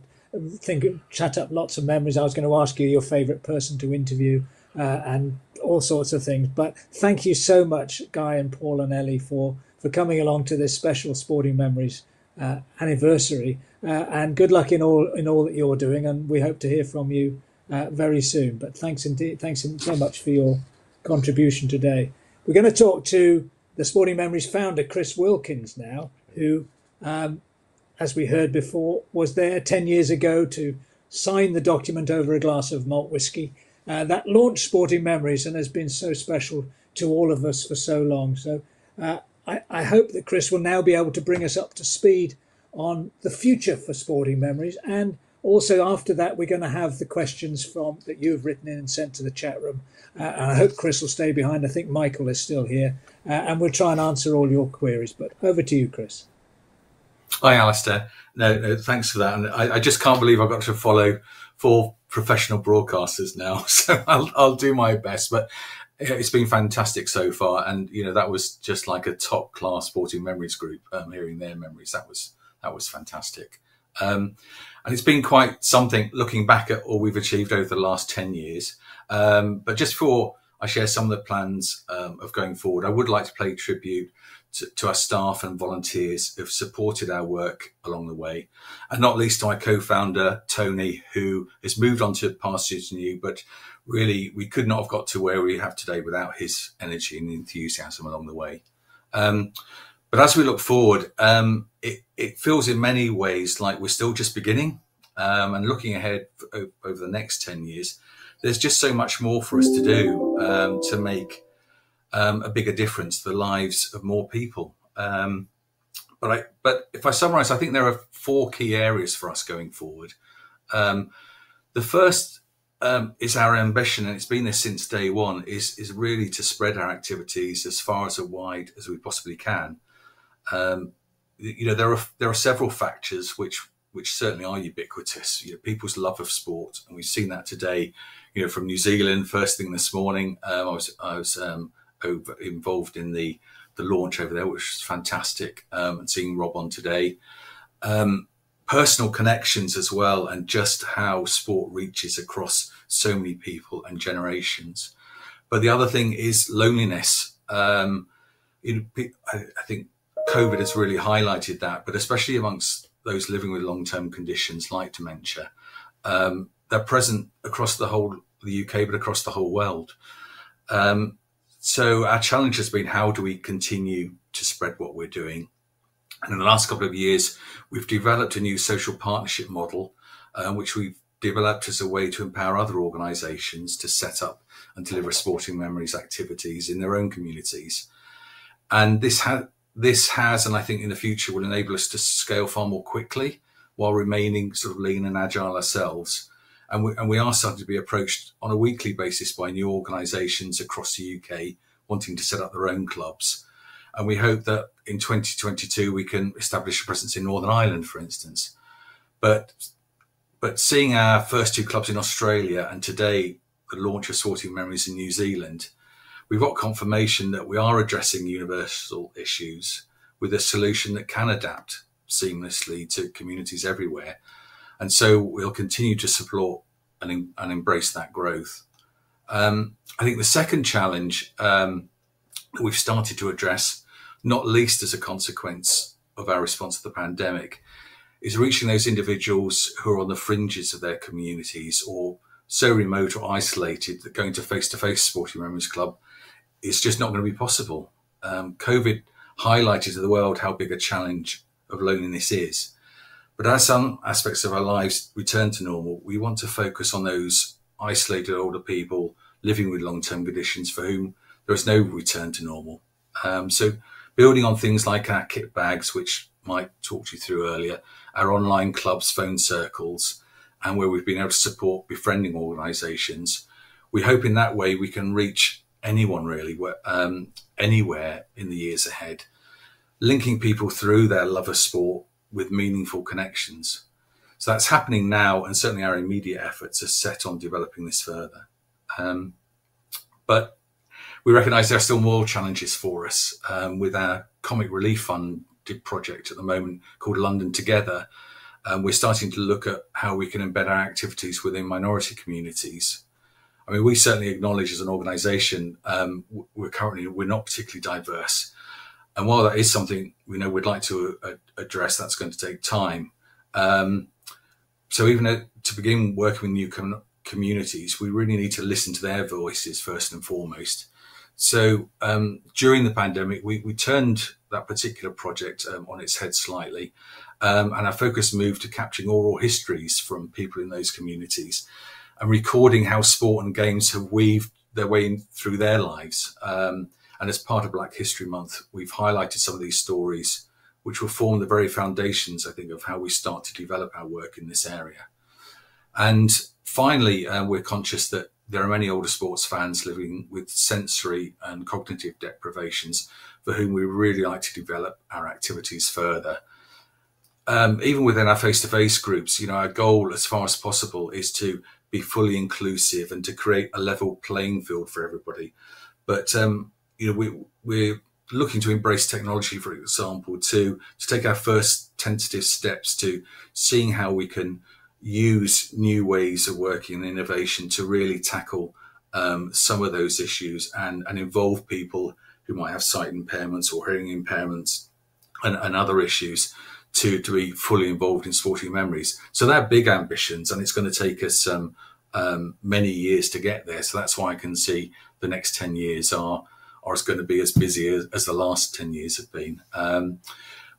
think chat up lots of memories. I was going to ask you your favourite person to interview uh, and all sorts of things. But thank you so much, Guy and Paul and Ellie, for for coming along to this special Sporting Memories uh, anniversary. Uh, and good luck in all in all that you're doing. And we hope to hear from you uh, very soon. But thanks indeed, thanks so much for your contribution today. We're going to talk to the Sporting Memories founder, Chris Wilkins, now, who, um, as we heard before, was there 10 years ago to sign the document over a glass of malt whisky. Uh, that launched Sporting Memories and has been so special to all of us for so long. So uh, I, I hope that Chris will now be able to bring us up to speed on the future for sporting memories and also after that we're going to have the questions from that you've written in and sent to the chat room uh, and i hope chris will stay behind. I think michael is still here. Uh, and we'll try and answer all your queries but over to you chris. Hi alistair. No, no thanks for that. And I, I, just can't believe i've got to follow four professional broadcasters now so I'll, I'll do my best. But it's been fantastic so far, and you know that was just like a top class sporting memories group. Um, hearing their memories, that was that was fantastic, um, and it's been quite something looking back at all we've achieved over the last ten years. Um, but just before I share some of the plans um, of going forward, I would like to pay tribute to, to, our staff and volunteers who've supported our work along the way, and not least to my co-founder Tony, who has moved on to pastures new, but really we could not have got to where we have today without his energy and enthusiasm along the way. Um, but as we look forward, um, it, it, feels in many ways like we're still just beginning um, and looking ahead over the next 10 years. There's just so much more for us to do um, to make um, a bigger difference to the lives of more people. Um, but I, but if I summarize, I think there are four key areas for us going forward. the first um, is our ambition, and it's been this since day one, is is really to spread our activities as far as wide as we possibly can. Um, you know, there are there are several factors which which certainly are ubiquitous. You know, people's love of sport, and we've seen that today. You know, from New Zealand, first thing this morning, um, I was I was um, over, involved in the the launch over there, which was fantastic, um, and seeing Rob on today. Um, personal connections as well, and just how sport reaches across so many people and generations. But the other thing is loneliness. Um, I, I think COVID has really highlighted that, but especially amongst those living with long-term conditions like dementia, um, they're present across the whole the UK, but across the whole world. Um, so our challenge has been how do we continue to spread what we're doing and in the last couple of years, we've developed a new social partnership model, uh, which we've developed as a way to empower other organisations to set up and deliver sporting memories activities in their own communities. And this has this has, and I think in the future will enable us to scale far more quickly while remaining sort of lean and agile ourselves. And we, and we are starting to be approached on a weekly basis by new organisations across the UK wanting to set up their own clubs and we hope that in 2022 we can establish a presence in Northern Ireland, for instance. But but seeing our first two clubs in Australia and today the launch of Sporting Memories in New Zealand, we've got confirmation that we are addressing universal issues with a solution that can adapt seamlessly to communities everywhere. And so we'll continue to support and, and embrace that growth. Um, I think the second challenge um, that we've started to address, not least as a consequence of our response to the pandemic, is reaching those individuals who are on the fringes of their communities or so remote or isolated that going to face to face Sporting Memories Club is just not going to be possible. Um, COVID highlighted to the world how big a challenge of loneliness is. But as some aspects of our lives return to normal, we want to focus on those isolated older people living with long term conditions for whom there is no return to normal. Um, so, building on things like our kit bags, which Mike talked you through earlier, our online clubs, phone circles, and where we've been able to support befriending organisations, we hope in that way we can reach anyone really, um, anywhere in the years ahead, linking people through their love of sport with meaningful connections. So that's happening now, and certainly our immediate efforts are set on developing this further. Um, but we recognise there are still more challenges for us um, with our comic relief fund project at the moment called London Together. Um, we're starting to look at how we can embed our activities within minority communities. I mean, we certainly acknowledge as an organisation um, we're currently we're not particularly diverse, and while that is something we know we'd like to uh, address, that's going to take time. Um, so even to begin working with new com- communities, we really need to listen to their voices first and foremost. So um, during the pandemic, we, we turned that particular project um, on its head slightly, um, and our focus moved to capturing oral histories from people in those communities and recording how sport and games have weaved their way in through their lives. Um, and as part of Black History Month, we've highlighted some of these stories, which will form the very foundations, I think, of how we start to develop our work in this area. And finally, uh, we're conscious that there are many older sports fans living with sensory and cognitive deprivations for whom we really like to develop our activities further. Um, even within our face-to-face groups, you know, our goal as far as possible is to be fully inclusive and to create a level playing field for everybody. But um, you know, we we're looking to embrace technology, for example, to to take our first tentative steps to seeing how we can use new ways of working and innovation to really tackle um, some of those issues and, and involve people who might have sight impairments or hearing impairments and, and other issues to, to be fully involved in sporting memories. So they're big ambitions and it's going to take us um, um, many years to get there. So that's why I can see the next 10 years are, are going to be as busy as, as the last 10 years have been. Um,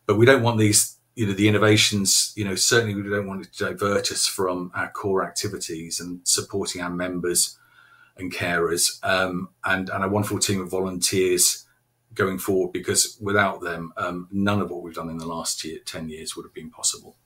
but we don't want these you know, the innovations, you know, certainly we don't want it to divert us from our core activities and supporting our members and carers um, and, and a wonderful team of volunteers going forward because without them, um, none of what we've done in the last year, 10 years would have been possible.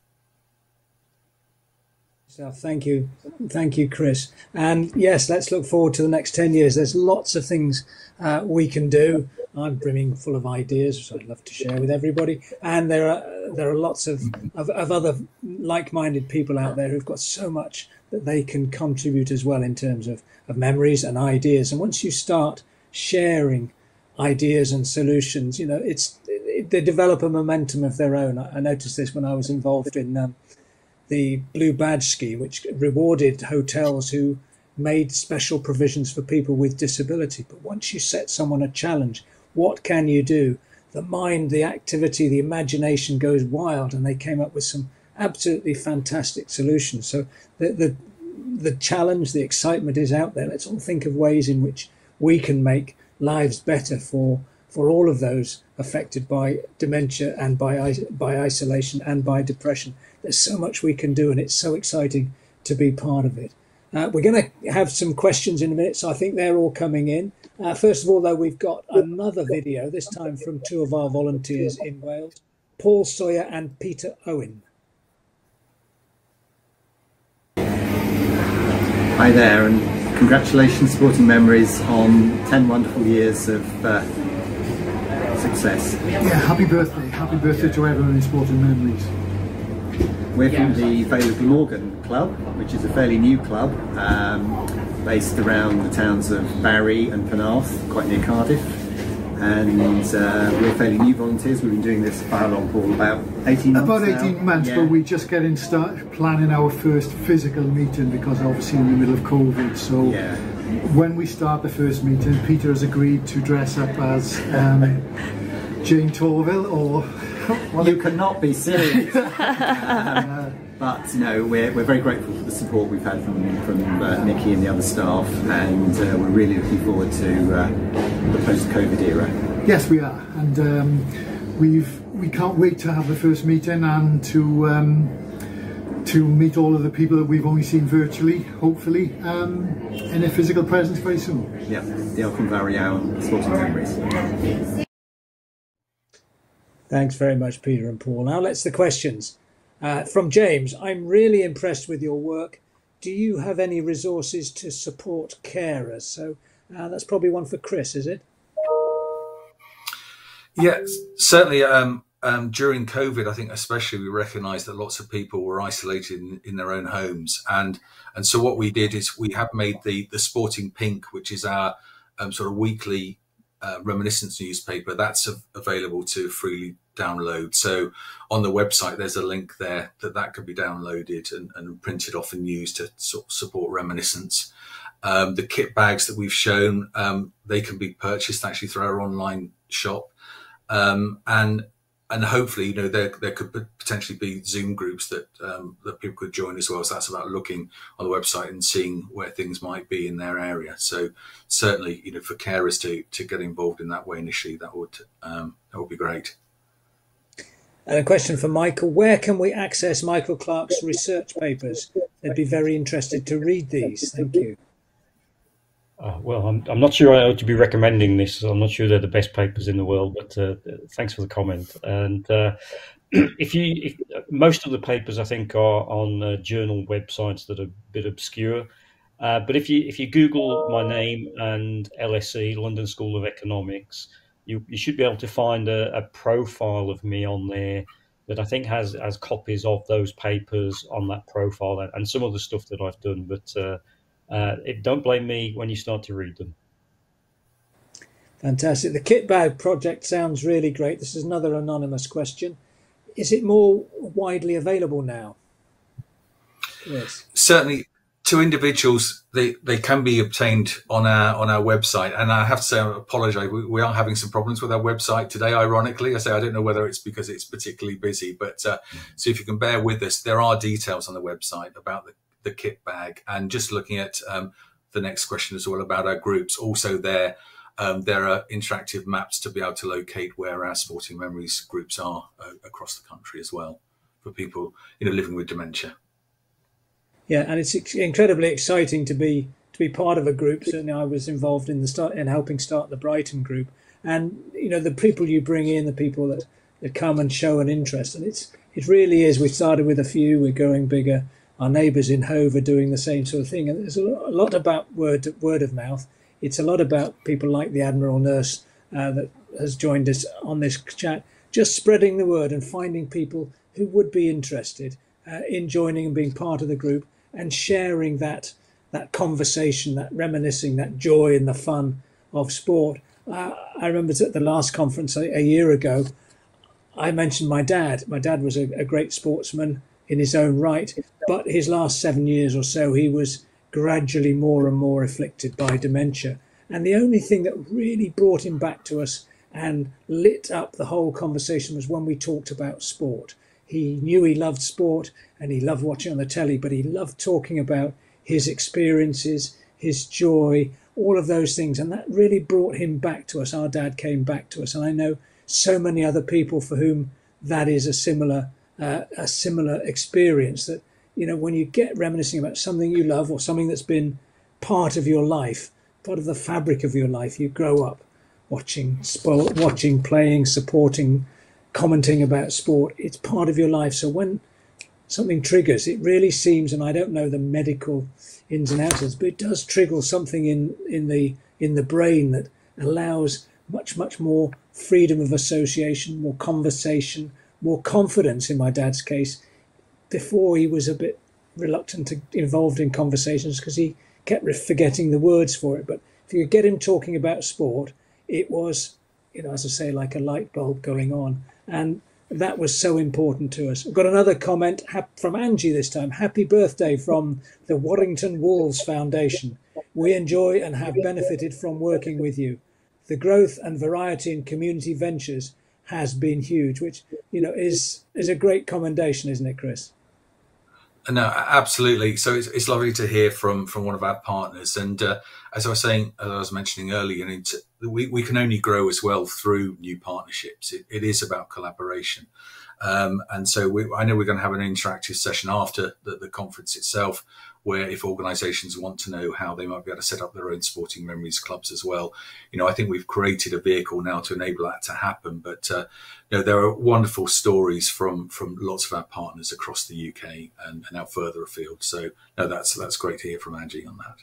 So thank you, thank you, Chris. And yes, let's look forward to the next ten years. There's lots of things uh, we can do. I'm brimming full of ideas, which I'd love to share with everybody. And there are there are lots of of, of other like-minded people out there who've got so much that they can contribute as well in terms of of memories and ideas. And once you start sharing ideas and solutions, you know, it's it, they develop a momentum of their own. I, I noticed this when I was involved in. Um, the Blue Badge scheme, which rewarded hotels who made special provisions for people with disability. But once you set someone a challenge, what can you do? The mind, the activity, the imagination goes wild, and they came up with some absolutely fantastic solutions. So the the the challenge, the excitement is out there. Let's all think of ways in which we can make lives better for for all of those affected by dementia and by by isolation and by depression. There's so much we can do, and it's so exciting to be part of it. Uh, we're going to have some questions in a minute, so I think they're all coming in. Uh, first of all, though, we've got another video, this time from two of our volunteers in Wales, Paul Sawyer and Peter Owen. Hi there, and congratulations, Sporting Memories, on 10 wonderful years of uh, success. Yeah, happy birthday. Happy birthday to everyone in Sporting Memories. We're from the Vale of Glamorgan Club, which is a fairly new club, um, based around the towns of Barry and Penarth, quite near Cardiff. And uh, we're fairly new volunteers. We've been doing this for how long, Paul? About 18 months About 18 now. months, yeah. but we're just getting started planning our first physical meeting because obviously in the middle of COVID. So yeah. When we start the first meeting, Peter has agreed to dress up as um, Jayne Torvill or. Well, you cannot be serious. um, but no, we're, we're very grateful for the support we've had from, from uh, Nikki and the other staff, and uh, we're really looking forward to uh, the post-COVID era. Yes, we are, and um, we've we can't wait to have the first meeting and to um, to meet all of the people that we've only seen virtually, hopefully, um, in a physical presence very soon. Yeah, the Elcombe Valley Hour Sporting Memories. Thanks very much, Peter and Paul. Now let's the questions. Uh, from James, I'm really impressed with your work. Do you have any resources to support carers? So uh, that's probably one for Chris, is it? Yes, certainly. Um, um, during COVID, I think especially we recognised that lots of people were isolated in, in, their own homes, and and so what we did is we have made the the Sporting Pink, which is our um, sort of weekly uh, reminiscence newspaper. That's available to freely download. So on the website, there's a link there that that could be downloaded and, and printed off and used to sort of support reminiscence. Um, the kit bags that we've shown, um, they can be purchased actually through our online shop. Um, and and hopefully, you know, there there could potentially be Zoom groups that um, that people could join as well. So that's about looking on the website and seeing where things might be in their area. So certainly, you know, for carers to to get involved in that way initially, that would um, that would be great. And a question for Michael: Where can we access Michael Clarke's research papers? They'd be very interested to read these. Thank you. Uh, well, I'm, I'm not sure I ought to be recommending this. I'm not sure they're the best papers in the world, but uh, thanks for the comment. And uh, if you, if, most of the papers I think are on uh, journal websites that are a bit obscure. Uh, but if you if you Google my name and LSE, London School of Economics, you, you should be able to find a, a profile of me on there that I think has has copies of those papers on that profile and, and some of the stuff that I've done. But uh, it, don't blame me when you start to read them. Fantastic. The kit bag project sounds really great. This is another anonymous question. Is it more widely available now? Yes. Certainly, to individuals, they, they can be obtained on our on our website. And I have to say, I apologise. We, we, are having some problems with our website today. Ironically, I say I don't know whether it's because it's particularly busy, but uh, so if you can bear with us, there are details on the website about the the kit bag. And just looking at um, the next question as well about our groups, also there. Um, there are interactive maps to be able to locate where our sporting memories groups are uh, across the country as well for people you know living with dementia. Yeah, and it's incredibly exciting to be to be part of a group. Certainly, I was involved in the start in helping start the Brighton group, and you know the people you bring in, the people that, that come and show an interest, and it's it really is. We started with a few, we're growing bigger, our neighbours in Hove are doing the same sort of thing. And there's a lot about word word of mouth. It's a lot about people like the Admiral Nurse uh, that has joined us on this chat, just spreading the word and finding people who would be interested uh, in joining and being part of the group and sharing that that conversation, that reminiscing, that joy and the fun of sport. Uh, I remember at the last conference a, a, year ago, I mentioned my dad. My dad was a, a great sportsman in his own right. But his last seven years or so, he was gradually more and more afflicted by dementia. And the only thing that really brought him back to us and lit up the whole conversation was when we talked about sport. He knew he loved sport and he loved watching on the telly, but he loved talking about his experiences, his joy, all of those things. And that really brought him back to us. Our dad came back to us. And I know so many other people for whom that is a similar uh, a similar experience that you know when you get reminiscing about something you love or something that's been part of your life part of the fabric of your life you grow up watching watching playing supporting commenting about sport. It's part of your life. So when something triggers it really seems and i don't know the medical ins and outs but it does trigger something in in the in the brain that allows much much more freedom of association more conversation more confidence in my dad's case. Before he was a bit reluctant to involved in conversations because he kept forgetting the words for it. But if you get him talking about sport, it was, you know, as I say, like a light bulb going on, and that was so important to us. We've got another comment from Angie this time. Happy birthday from the Warrington Wolves Foundation. We enjoy and have benefited from working with you. The growth and variety in community ventures has been huge, which you know is is a great commendation, isn't it, Chris? No, absolutely. So it's, it's lovely to hear from from one of our partners. And uh, as I was saying, as I was mentioning earlier, we, we can only grow as well through new partnerships. it, it is about collaboration. Um, and so we, I know we're going to have an interactive session after the, the, conference itself, where if organisations want to know how they might be able to set up their own sporting memories clubs as well, you know, I think we've created a vehicle now to enable that to happen. But uh, you know, there are wonderful stories from from lots of our partners across the UK and, and out further afield. So no, that's that's great to hear from Angie on that.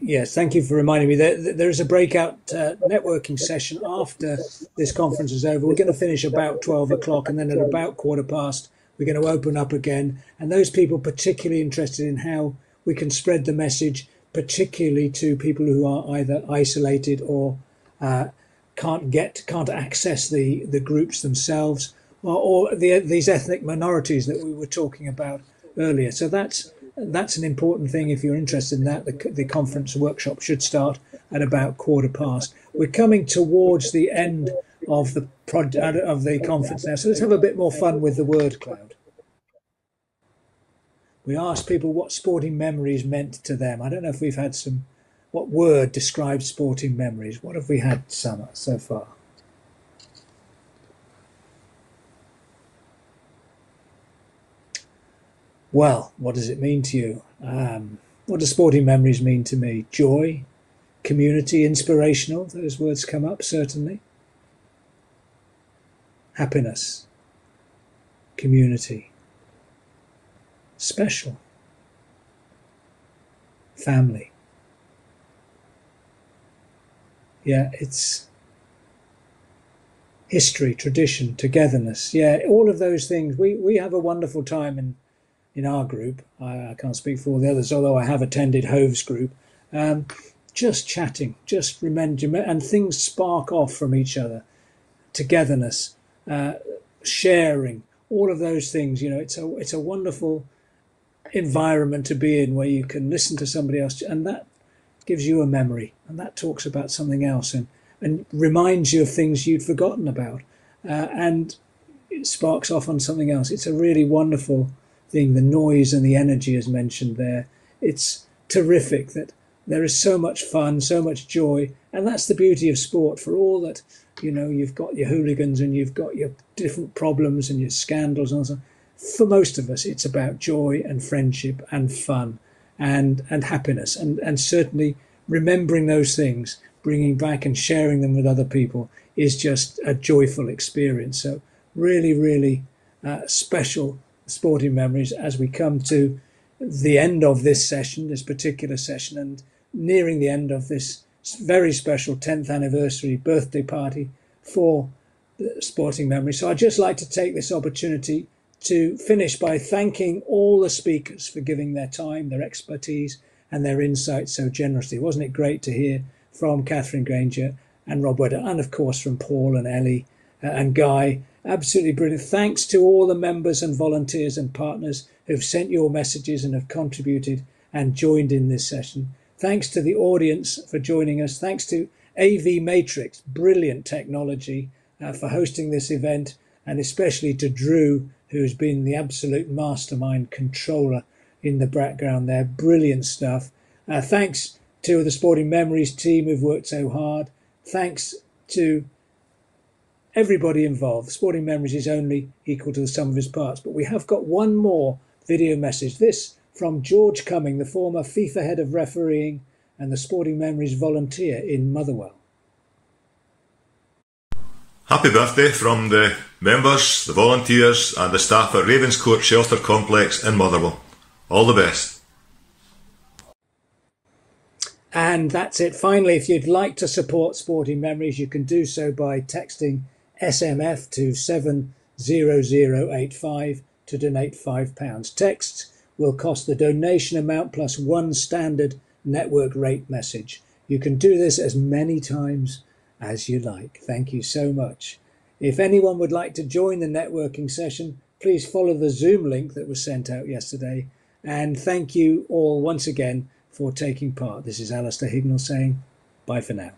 Yes, thank you for reminding me. There, there is a breakout uh, networking session after this conference is over. We're going to finish about 12 o'clock, and then at about quarter past, we're going to open up again. And those people particularly interested in how we can spread the message, particularly to people who are either isolated or uh, can't get, can't access the, the groups themselves, or, or the, these ethnic minorities that we were talking about earlier. So that's that's an important thing if you're interested in that. The, the conference workshop should start at about quarter past. We're coming towards the end of the project of the conference now, so let's have a bit more fun with the word cloud. We asked people what sporting memories meant to them. I don't know if we've had some. What word describes sporting memories? What have we had, Summer, so far? Well, what does it mean to you? Um, what do sporting memories mean to me? Joy, community, inspirational. Those words come up, certainly. Happiness, community, special, family. Yeah, it's history, tradition, togetherness. Yeah, all of those things. We, we have a wonderful time in in our group. I, I, can't speak for all the others, although I have attended Hove's group. Um, just chatting, just remember, and things spark off from each other. Togetherness, uh, sharing, all of those things. You know, it's a it's a wonderful environment to be in where you can listen to somebody else, and that gives you a memory, and that talks about something else, and and reminds you of things you'd forgotten about, uh, and it sparks off on something else. It's a really wonderful thing, the noise and the energy as mentioned there. It's terrific that there is so much fun, so much joy, and that's the beauty of sport. For all that, you know, you've got your hooligans and you've got your different problems and your scandals and so on. For most of us, it's about joy and friendship and fun and and happiness and and certainly remembering those things, bringing back and sharing them with other people is just a joyful experience. So really, really uh, special sporting memories as we come to the end of this session, this particular session, and nearing the end of this very special 10th anniversary birthday party for sporting memories. So I'd just like to take this opportunity to finish by thanking all the speakers for giving their time, their expertise, and their insights so generously. Wasn't it great to hear from Katherine Grainger and Rob Waddell, and of course from Paul and Ellie uh, and Guy Absolutely brilliant. Thanks to all the members and volunteers and partners who've sent your messages and have contributed and joined in this session. Thanks to the audience for joining us. Thanks to AV Matrix, brilliant technology, uh, for hosting this event, and especially to Drew, who's been the absolute mastermind controller in the background there. Brilliant stuff. Uh, thanks to the Sporting Memories team who've worked so hard. Thanks to everybody involved. Sporting Memories is only equal to the sum of his parts. But we have got one more video message. This from George Cumming, the former FIFA head of refereeing and the Sporting Memories volunteer in Motherwell. Happy birthday from the members, the volunteers, and the staff at Ravenscourt Shelter Complex in Motherwell. All the best. And that's it. Finally, if you'd like to support Sporting Memories, you can do so by texting SMF to 70085 to donate £5. Texts will cost the donation amount plus one standard network rate message. You can do this as many times as you like. Thank you so much. If anyone would like to join the networking session, please follow the Zoom link that was sent out yesterday. And thank you all once again for taking part. This is Alistair Hignell saying bye for now.